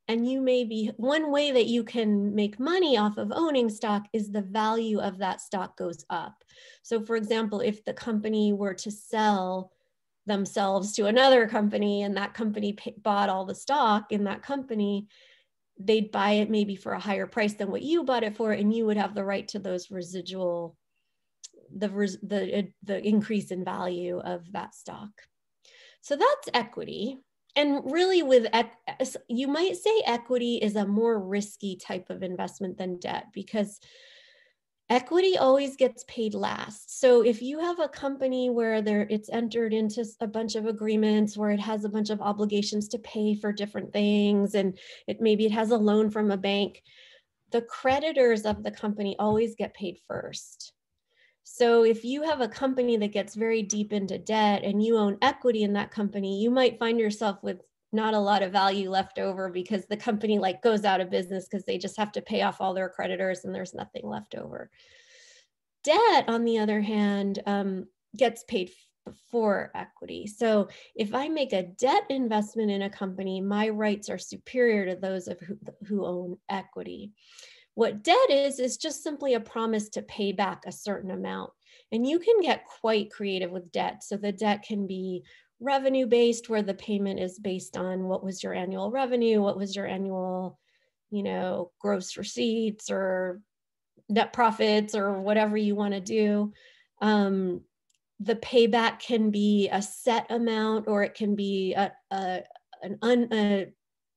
and you may be one way that you can make money off of owning stock is the value of that stock goes up. So for example if the company were to sell themselves to another company and that company bought all the stock in that company they'd buy it maybe for a higher price than what you bought it for and you would have the right to those residual the the the increase in value of that stock. So that's equity and really with you might say equity is a more risky type of investment than debt because equity always gets paid last. So if you have a company where there it's entered into a bunch of agreements where it has a bunch of obligations to pay for different things and it maybe it has a loan from a bank, the creditors of the company always get paid first. So if you have a company that gets very deep into debt and you own equity in that company, you might find yourself with not a lot of value left over because the company like goes out of business because they just have to pay off all their creditors and there's nothing left over. Debt, on the other hand, um, gets paid for equity. So if I make a debt investment in a company, my rights are superior to those of who, who own equity. What debt is, is just simply a promise to pay back a certain amount. And you can get quite creative with debt. So the debt can be revenue based where the payment is based on what was your annual revenue, what was your annual, you know, gross receipts or net profits or whatever you want to do. Um, the payback can be a set amount or it can be a, a an un, a,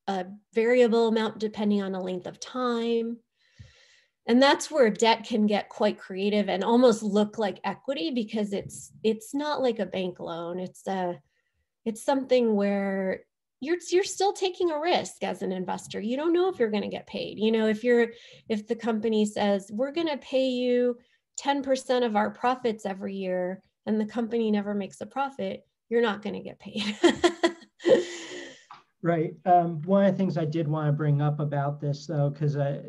a variable amount depending on the length of time. And that's where debt can get quite creative and almost look like equity because it's it's not like a bank loan. It's a it's something where you're you're still taking a risk as an investor. You don't know if you're going to get paid. You know if you're if the company says we're going to pay you 10% of our profits every year and the company never makes a profit you're not going to get paid. Right. Um, one of the things i did want to bring up about this though because i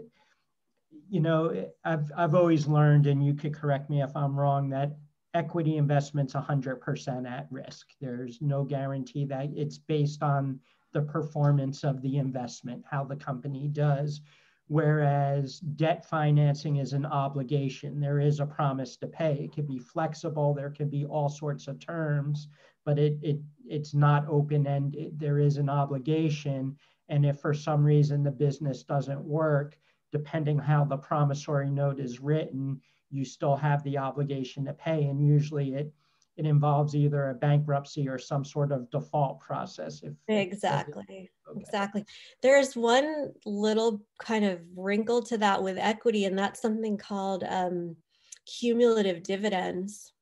you know i've i've always learned and you could correct me if i'm wrong that equity investments 100% at risk. There's no guarantee that it's based on the performance of the investment, how the company does. Whereas debt financing is an obligation. There is a promise to pay. It can be flexible. There can be all sorts of terms, but it, it it's not open ended. There is an obligation. And if for some reason the business doesn't work, depending how the promissory note is written, you still have the obligation to pay. And usually it it involves either a bankruptcy or some sort of default process. If, exactly. Okay. Exactly. There's one little kind of wrinkle to that with equity, and that's something called um, cumulative dividends.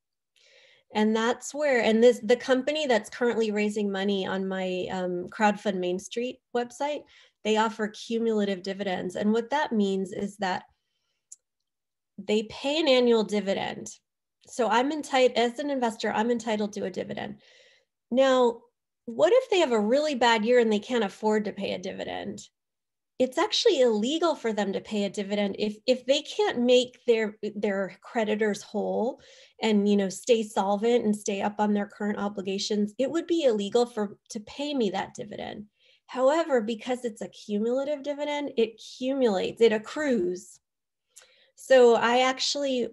And that's where, and this the company that's currently raising money on my um, crowdfund Main Street website, they offer cumulative dividends. And what that means is that they pay an annual dividend. So I'm entitled, as an investor, I'm entitled to a dividend. Now, what if they have a really bad year and they can't afford to pay a dividend? It's actually illegal for them to pay a dividend if if they can't make their their creditors whole and you know stay solvent and stay up on their current obligations. It would be illegal for to pay me that dividend. However, because it's a cumulative dividend, it accumulates, it accrues. So I actually,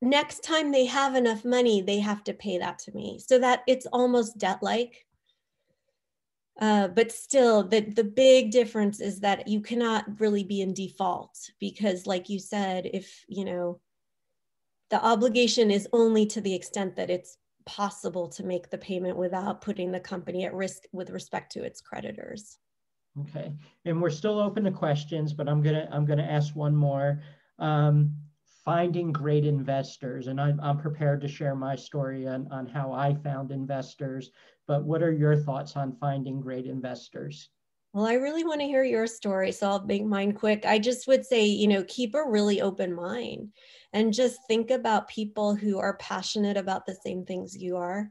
next time they have enough money, they have to pay that to me so that it's almost debt like. uh, but still, the, the big difference is that you cannot really be in default because, like you said, if you know the obligation is only to the extent that it's possible to make the payment without putting the company at risk with respect to its creditors. Okay, and we're still open to questions, but I'm gonna I'm gonna ask one more. Um, finding great investors, and I'm, I'm prepared to share my story on, on how I found investors. But what are your thoughts on finding great investors? Well, I really want to hear your story, so I'll make mine quick. I just would say, you know, keep a really open mind and just think about people who are passionate about the same things you are.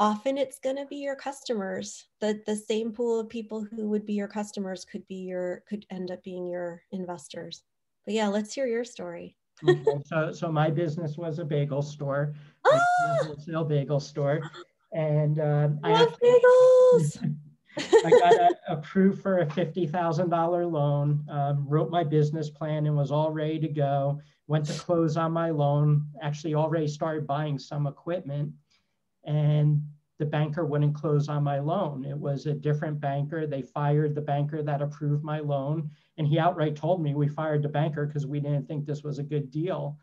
Often it's going to be your customers. The the same pool of people who would be your customers could be your could end up being your investors. But yeah let's hear your story. Okay, so so my business was a bagel store. Ah! a wholesale bagel store and uh, I love bagels I got a, approved for a $50,000 loan, um, wrote my business plan and was all ready to go. Went to close on my loan, actually already started buying some equipment and the banker wouldn't close on my loan. It was a different banker. They fired the banker that approved my loan. And he outright told me we fired the banker because we didn't think this was a good deal.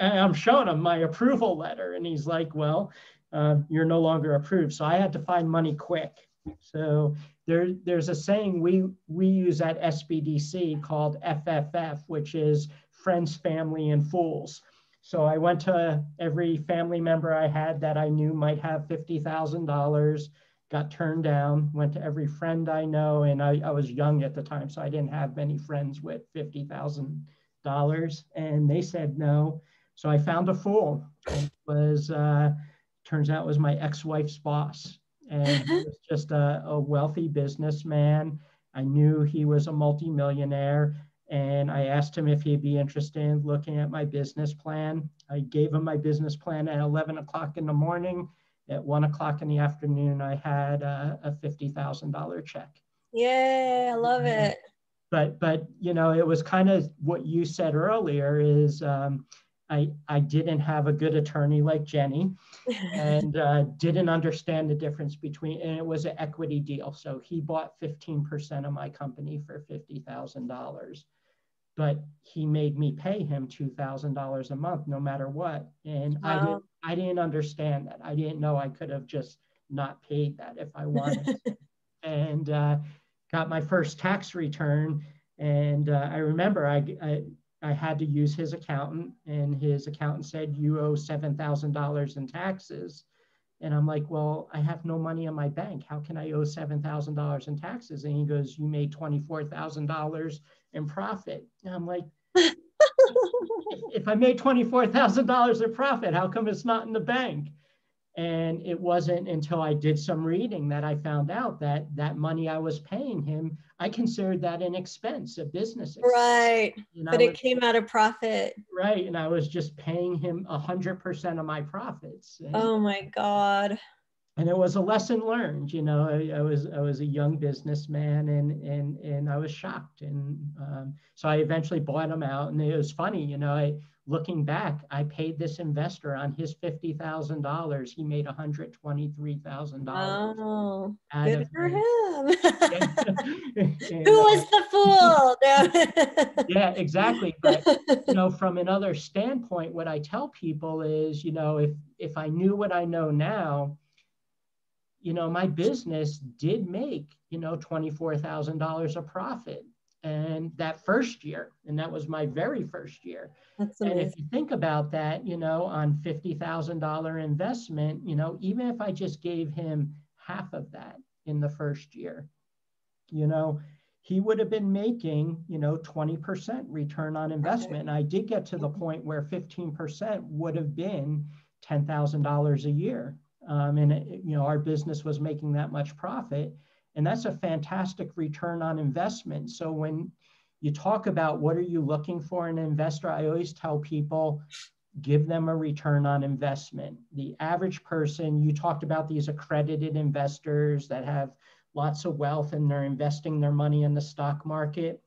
I'm showing him my approval letter. And he's like, well, uh, you're no longer approved. So I had to find money quick. So there, there's a saying we, we use at SBDC called FFF, which is friends, family, and fools. So I went to every family member I had that I knew might have $50,000, got turned down, went to every friend I know, and I, I was young at the time, so I didn't have many friends with $50,000, and they said no. So I found a fool. It was, uh, turns out was my ex-wife's boss. And he was just a, a wealthy businessman. I knew he was a multimillionaire and I asked him if he'd be interested in looking at my business plan. I gave him my business plan at 11 o'clock in the morning. At one o'clock in the afternoon, I had a, a $50,000 check. Yeah, I love it. But, but, you know, it was kind of what you said earlier is um, I, I didn't have a good attorney like Jenny and uh, didn't understand the difference between, and it was an equity deal. So he bought 15% of my company for $50,000 but he made me pay him $2,000 a month no matter what. And wow. I, didn't, I didn't understand that. I didn't know I could have just not paid that if I wanted. and uh, got my first tax return. And uh, I remember I, I, I, had to use his accountant, and his accountant said, You owe $7,000 in taxes. And I'm like, Well, I have no money in my bank. How can I owe $7,000 in taxes? And he goes, You made $24,000 in profit. And I'm like, if I made $24,000 in profit, how come it's not in the bank? And it wasn't until I did some reading that I found out that that money I was paying him, I considered that an expense, a business expense. Right. And but was, it came out of profit. Right. And I was just paying him 100% of my profits. And, oh my God and it was a lesson learned you know I, I, was i was a young businessman and and and i was shocked and um, so i eventually bought him out and it was funny you know I, looking back i paid this investor on his $50000 he made $123000 oh good for him. and, who was the fool? Yeah exactly but you know from another standpoint what i tell people is you know if if i knew what i know now you know, my business did make, you know, $24,000 a profit. And that first year, and that was my very first year. That's amazing. And if you think about that, you know, on $50,000 investment, you know, even if I just gave him half of that in the first year, you know, he would have been making, you know, 20% return on investment. And I did get to the point where 15% would have been $10,000 a year um, and it, you know our business was making that much profit and that's a fantastic return on investment. So when you talk about what are you looking for in an investor i always tell people give them a return on investment. The average person you talked about these accredited investors that have lots of wealth and they're investing their money in the stock market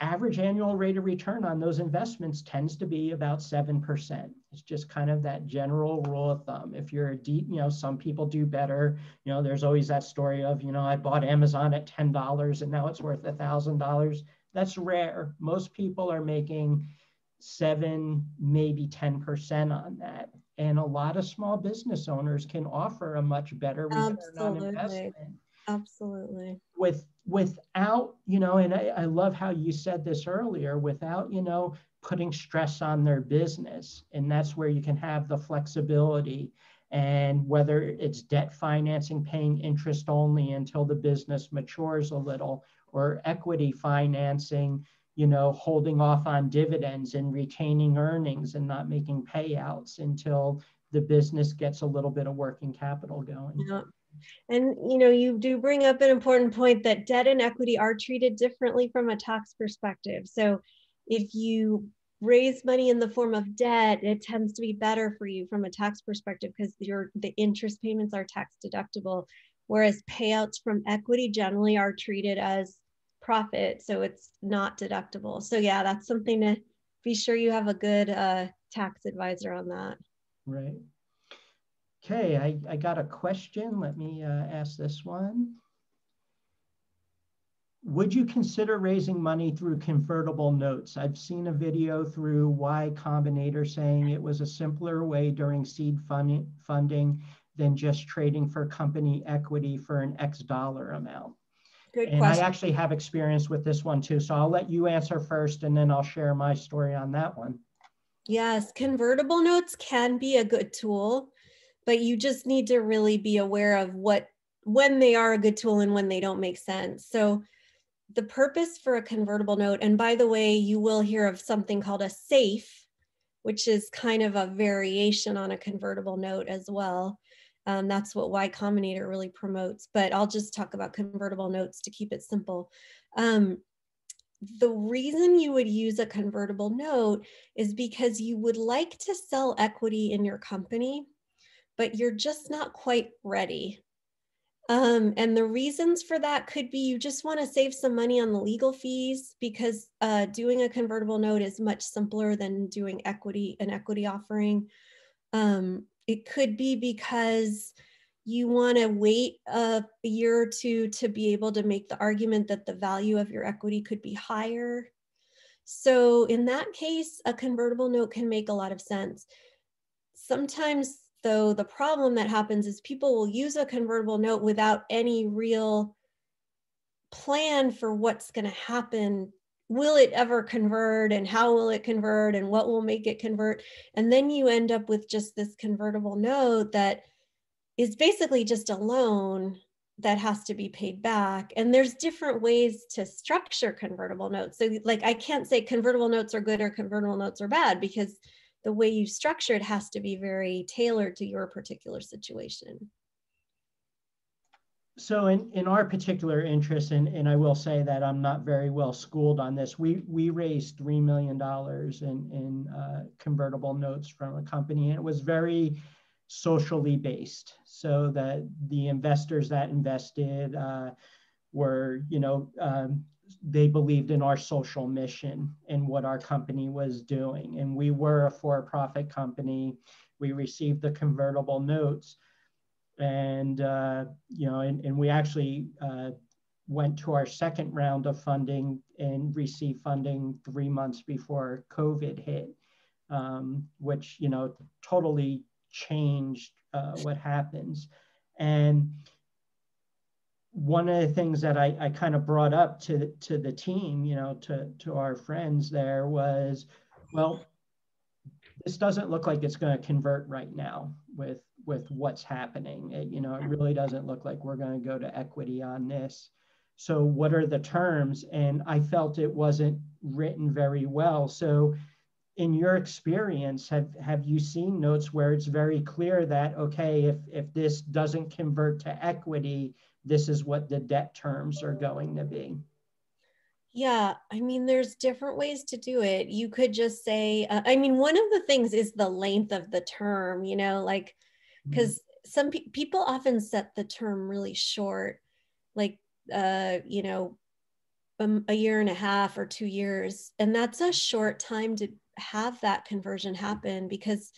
average annual rate of return on those investments tends to be about 7%. It's just kind of that general rule of thumb. If you're a deep, you know, some people do better. You know, there's always that story of, you know, I bought Amazon at $10 and now it's worth $1,000. That's rare. Most people are making seven, maybe 10% on that. And a lot of small business owners can offer a much better return Absolutely. on investment. Absolutely. With without, you know, and I, I love how you said this earlier, without, you know, putting stress on their business. And that's where you can have the flexibility and whether it's debt financing, paying interest only until the business matures a little, or equity financing, you know, holding off on dividends and retaining earnings and not making payouts until the business gets a little bit of working capital going. Yeah. And you know, you do bring up an important point that debt and equity are treated differently from a tax perspective. So if you raise money in the form of debt, it tends to be better for you from a tax perspective because your the interest payments are tax deductible, whereas payouts from equity generally are treated as profit, so it's not deductible. So yeah, that's something to be sure you have a good uh, tax advisor on that. Right. Okay, I, I got a question. Let me uh, ask this one. Would you consider raising money through convertible notes? I've seen a video through Y Combinator saying it was a simpler way during seed funding, funding than just trading for company equity for an X dollar amount. Good and question. I actually have experience with this one too. So I'll let you answer first and then I'll share my story on that one. Yes, convertible notes can be a good tool but you just need to really be aware of what when they are a good tool and when they don't make sense. So the purpose for a convertible note, and by the way, you will hear of something called a safe, which is kind of a variation on a convertible note as well. Um, that's what Y Combinator really promotes, but I'll just talk about convertible notes to keep it simple. Um, the reason you would use a convertible note is because you would like to sell equity in your company but you're just not quite ready. Um, and the reasons for that could be you just want to save some money on the legal fees because uh, doing a convertible note is much simpler than doing equity an equity offering. Um, it could be because you want to wait a, a year or two to be able to make the argument that the value of your equity could be higher. So in that case, a convertible note can make a lot of sense. Sometimes so the problem that happens is people will use a convertible note without any real plan for what's going to happen. Will it ever convert and how will it convert and what will make it convert? And then you end up with just this convertible note that is basically just a loan that has to be paid back. And there's different ways to structure convertible notes. So like I can't say convertible notes are good or convertible notes are bad because the way you structure it has to be very tailored to your particular situation. So in, in our particular interest, and, and I will say that I'm not very well schooled on this, we, we raised $3 million in, in uh, convertible notes from a company, and it was very socially based. So that the investors that invested uh, were, you know, um, they believed in our social mission and what our company was doing. And we were a for profit company. We received the convertible notes. And, uh, you know, and, and we actually uh, went to our second round of funding and received funding three months before COVID hit, um, which, you know, totally changed uh, what happens. And, one of the things that I, I kind of brought up to, to the team, you know, to, to our friends there was, well, this doesn't look like it's going to convert right now with, with what's happening. It, you know, it really doesn't look like we're going to go to equity on this. So what are the terms? And I felt it wasn't written very well. So in your experience, have, have you seen notes where it's very clear that, okay, if, if this doesn't convert to equity, this is what the debt terms are going to be. Yeah, I mean, there's different ways to do it. You could just say, uh, I mean, one of the things is the length of the term, you know, like, because mm-hmm. some pe- people often set the term really short, like, uh, you know, um, a year and a half or two years. And that's a short time to have that conversion happen because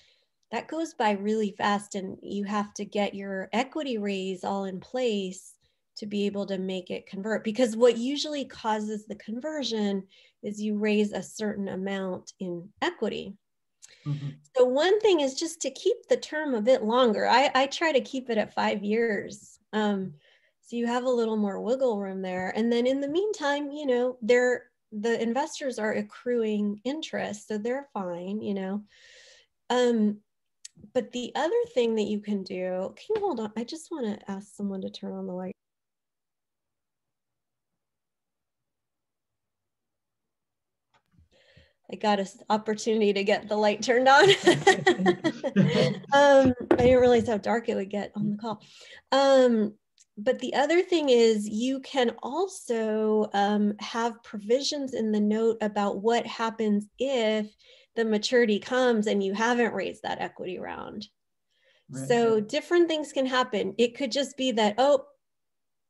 that goes by really fast and you have to get your equity raise all in place to be able to make it convert. Because what usually causes the conversion is you raise a certain amount in equity. Mm-hmm. so one thing is just to keep the term a bit longer. I, I try to keep it at five years um, so you have a little more wiggle room there. And then in the meantime you know they're the investors are accruing interest so they're fine you know um, but the other thing that you can do, can you hold on? I just want to ask someone to turn on the light. I got an opportunity to get the light turned on. um, I didn't realize how dark it would get on the call. Um, but the other thing is you can also um, have provisions in the note about what happens if the maturity comes and you haven't raised that equity round. Right. So different things can happen. It could just be that, oh,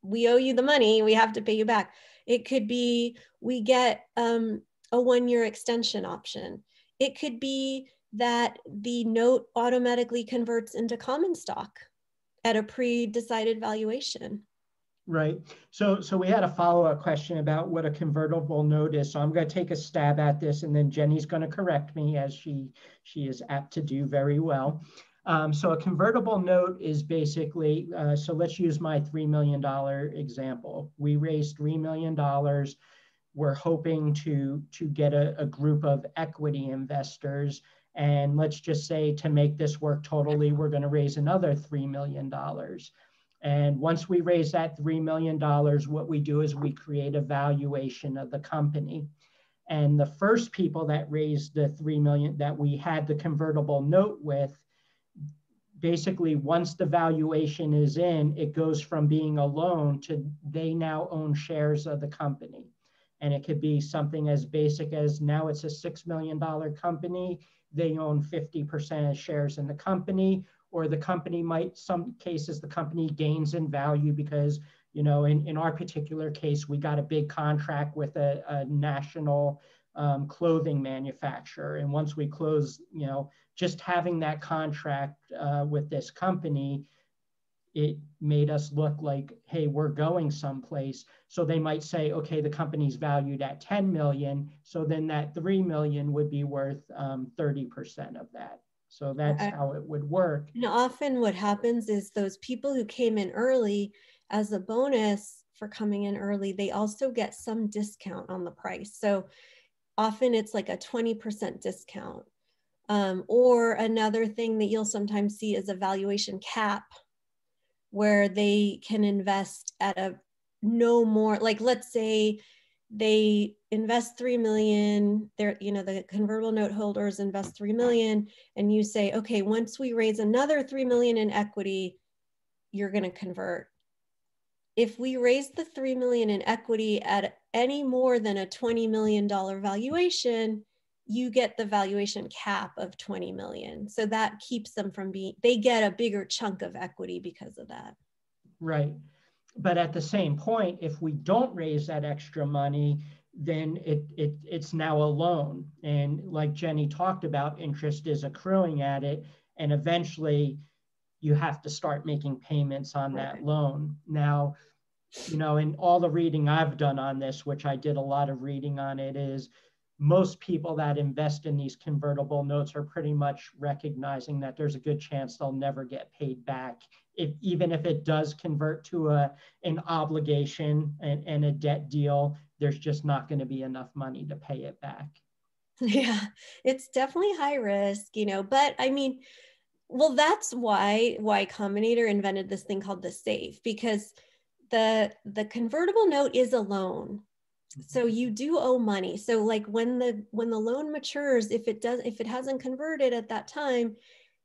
we owe you the money, we have to pay you back. It could be we get um, a one year extension option. It could be that the note automatically converts into common stock at a pre decided valuation. Right. So, so we had a follow-up question about what a convertible note is. So I'm going to take a stab at this, and then Jenny's going to correct me as she she is apt to do very well. Um, so a convertible note is basically. Uh, so let's use my three million dollar example. We raised three million dollars. We're hoping to to get a, a group of equity investors. And let's just say to make this work totally, we're going to raise another $3 million. And once we raise that $3 million, what we do is we create a valuation of the company. And the first people that raised the 3 million that we had the convertible note with, basically once the valuation is in, it goes from being a loan to they now own shares of the company. And it could be something as basic as now it's a $6 million company. They own 50% of shares in the company, or the company might, some cases, the company gains in value because, you know, in, in our particular case, we got a big contract with a, a national um, clothing manufacturer. And once we close, you know, just having that contract uh, with this company, it made us look like, hey, we're going someplace. So they might say, okay, the company's valued at 10 million. So then that 3 million would be worth um, 30% of that. So that's I, how it would work. And often what happens is those people who came in early as a bonus for coming in early, they also get some discount on the price. So often it's like a 20% discount. Um, or another thing that you'll sometimes see is a valuation cap where they can invest at a no more, like let's say they invest 3 million they're you know the convertible note holders invest 3 million and you say okay once we raise another 3 million in equity you're going to convert. If we raise the 3 million in equity at any more than a 20 million dollar valuation you get the valuation cap of 20 million so that keeps them from being they get a bigger chunk of equity because of that right but at the same point, if we don't raise that extra money, then it, it it's now a loan. And like Jenny talked about, interest is accruing at it. And eventually you have to start making payments on that loan. Now, you know, in all the reading I've done on this, which I did a lot of reading on it, is most people that invest in these convertible notes are pretty much recognizing that there's a good chance they'll never get paid back. If even if it does convert to a an obligation and, and a debt deal there's just not going to be enough money to pay it back. Yeah it's definitely high risk you know but i mean well that's why Y Combinator invented this thing called the safe because the the convertible note is a loan so you do owe money. So like when the when the loan matures if it does if it hasn't converted at that time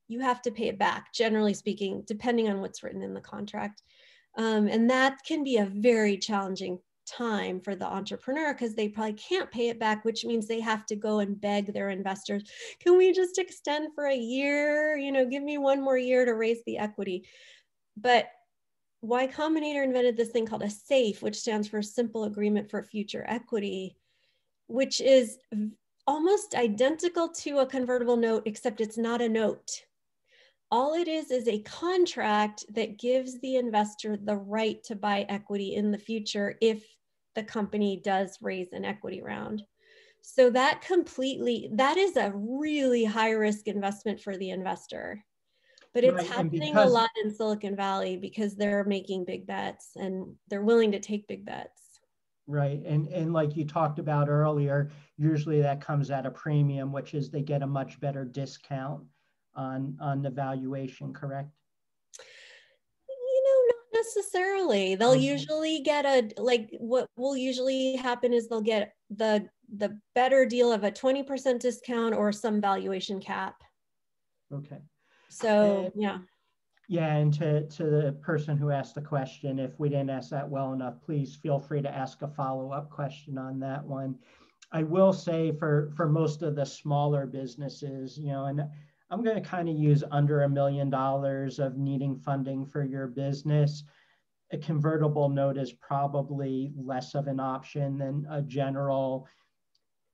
you have to pay it back generally speaking depending on what's written in the contract. Um, and that can be a very challenging time for the entrepreneur because they probably can't pay it back which means they have to go and beg their investors can we just extend for a year? You know give me one more year to raise the equity. But Y Combinator invented this thing called a SAFE, which stands for Simple Agreement for Future Equity, which is almost identical to a convertible note, except it's not a note. All it is is a contract that gives the investor the right to buy equity in the future if the company does raise an equity round. So that completely, that is a really high risk investment for the investor. But it's right, happening because, a lot in Silicon Valley because they're making big bets and they're willing to take big bets. Right. And and like you talked about earlier, usually that comes at a premium, which is they get a much better discount on on the valuation, correct? You know, not necessarily. They'll okay. usually get a like what will usually happen is they'll get the the better deal of a 20% discount or some valuation cap. Okay. So, yeah. Yeah, and to, to the person who asked the question, if we didn't ask that well enough, please feel free to ask a follow-up question on that one. I will say for, for most of the smaller businesses, you know, and I'm going to kind of use under a million dollars of needing funding for your business. A convertible note is probably less of an option than a general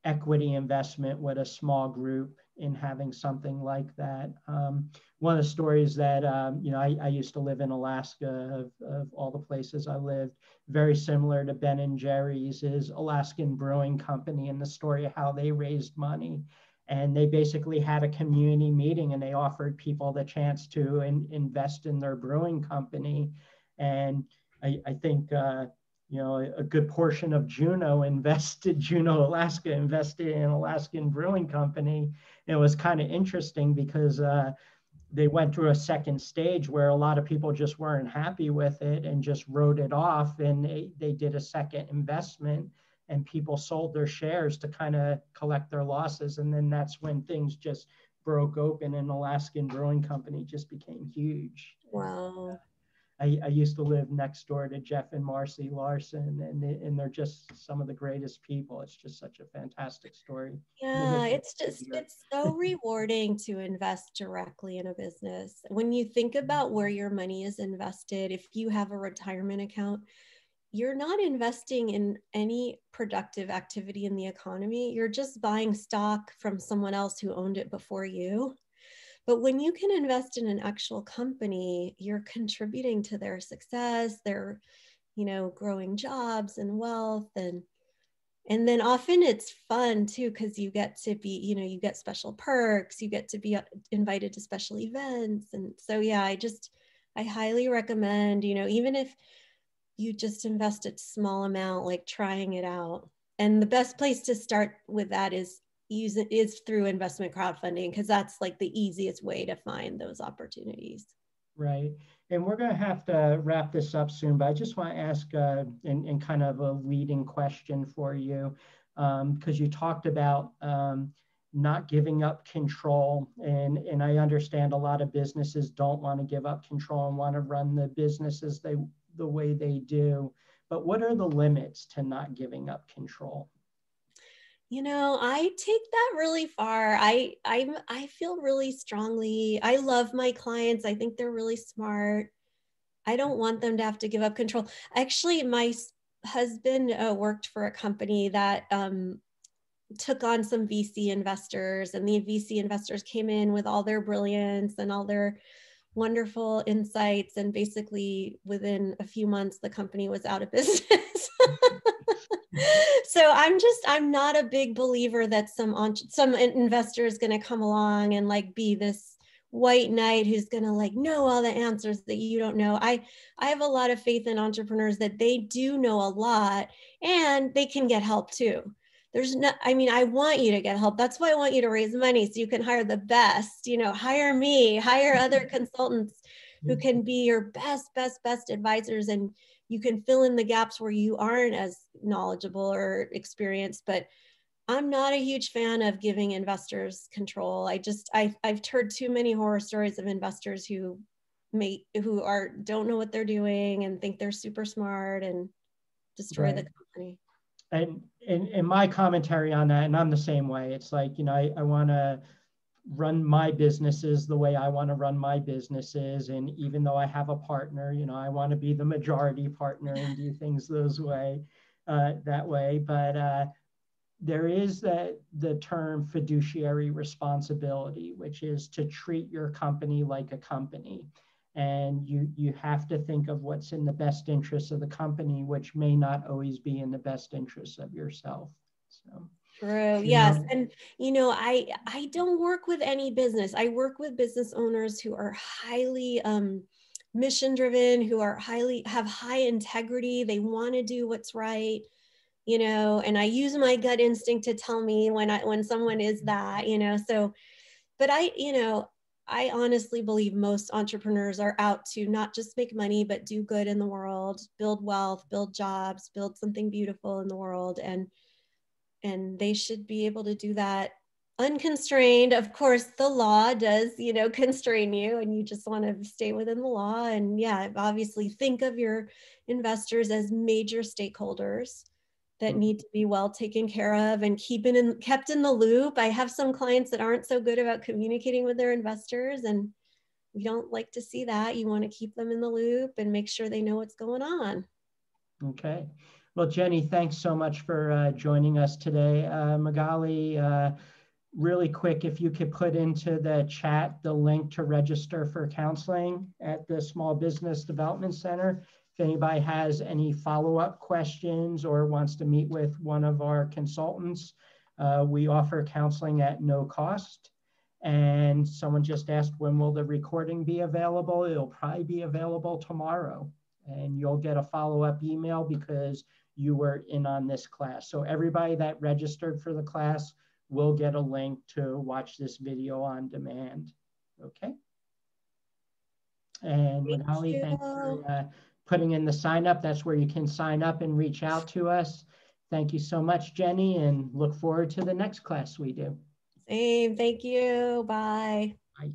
equity investment with a small group in having something like that. Um, one of the stories that, um, you know, I, I, used to live in Alaska of, of, all the places I lived, very similar to Ben and Jerry's is Alaskan Brewing Company and the story of how they raised money. And they basically had a community meeting and they offered people the chance to in, invest in their brewing company. And I, I think, uh, you know, a, good portion of Juneau invested, Juneau, Alaska invested in Alaskan Brewing Company. And It was kind of interesting because uh, they went through a second stage where a lot of people just weren't happy with it and just wrote it off. And they, they did a second investment and people sold their shares to kind of collect their losses. And then that's when things just broke open and Alaskan Brewing Company just became huge. Wow. I, I, used to live next door to Geoff and Marcy Larson, and they, and they're just some of the greatest people. It's just such a fantastic story. Yeah, it's just it's so rewarding to invest directly in a business. When you think mm-hmm. about where your money is invested, if you have a retirement account, you're not investing in any productive activity in the economy. You're just buying stock from someone else who owned it before you. But when you can invest in an actual company, you're contributing to their success, their, you know, growing jobs and wealth and and then often it's fun too because you get to be you know you get special perks you get to be uh, invited to special events. And so yeah i just i highly recommend you know even if you just invest a small amount like trying it out. And the best place to start with that is use it is through investment crowdfunding because that's like the easiest way to find those opportunities. Right. And we're going to have to wrap this up soon, but I just want to ask uh, in, in kind of a leading question for you because um, you talked about um, not giving up control. And, and I understand a lot of businesses don't want to give up control and want to run the businesses they, the way they do. But what are the limits to not giving up control? You know, I take that really far. I I I feel really strongly. I love my clients. I think they're really smart. I don't want them to have to give up control. Actually, my husband uh, worked for a company that um, took on some VC investors, and the VC investors came in with all their brilliance and all their wonderful insights. And basically, within a few months, the company was out of business so i'm just i'm not a big believer that some some investor is going to come along and like be this white knight who's going to like know all the answers that you don't know. I i have a lot of faith in entrepreneurs that they do know a lot and they can get help too. There's no i mean i want you to get help. That's why i want you to raise money so you can hire the best you know hire me hire other consultants who can be your best best best advisors and you can fill in the gaps where you aren't as knowledgeable or experienced but i'm not a huge fan of giving investors control. I just I, i've heard too many horror stories of investors who make who are don't know what they're doing and think they're super smart and destroy right. the company. And in, in my commentary on that and i'm the same way. It's like you know i, I want to run my businesses the way I want to run my businesses. And even though I have a partner, you know, I want to be the majority partner and do things those way, uh, that way. But uh, there is the, the term fiduciary responsibility, which is to treat your company like a company. And you, you have to think of what's in the best interest of the company, which may not always be in the best interest of yourself. So. True. Yes. And you know, I I don't work with any business. I work with business owners who are highly um mission driven, who are highly have high integrity. They want to do what's right, you know, and I use my gut instinct to tell me when I when someone is that, you know. So but I, you know, I honestly believe most entrepreneurs are out to not just make money, but do good in the world, build wealth, build jobs, build something beautiful in the world. And and they should be able to do that unconstrained. Of course the law does you know constrain you and you just want to stay within the law. And yeah obviously think of your investors as major stakeholders that mm-hmm. need to be well taken care of and keeping in kept in the loop. I have some clients that aren't so good about communicating with their investors and we don't like to see that. You want to keep them in the loop and make sure they know what's going on. Okay well, Jenny, thanks so much for uh, joining us today. Uh, Magali, uh, really quick, if you could put into the chat the link to register for counseling at the Small Business Development Center. If anybody has any follow-up questions or wants to meet with one of our consultants, uh, we offer counseling at no cost. And someone just asked, when will the recording be available? It'll probably be available tomorrow. And you'll get a follow-up email because you were in on this class. So everybody that registered for the class will get a link to watch this video on demand. Okay. And Thank Holly, thanks for uh, putting in the sign up. That's where you can sign up and reach out to us. Thank you so much, Jenny, and look forward to the next class we do. Same. Thank you. Bye. Bye.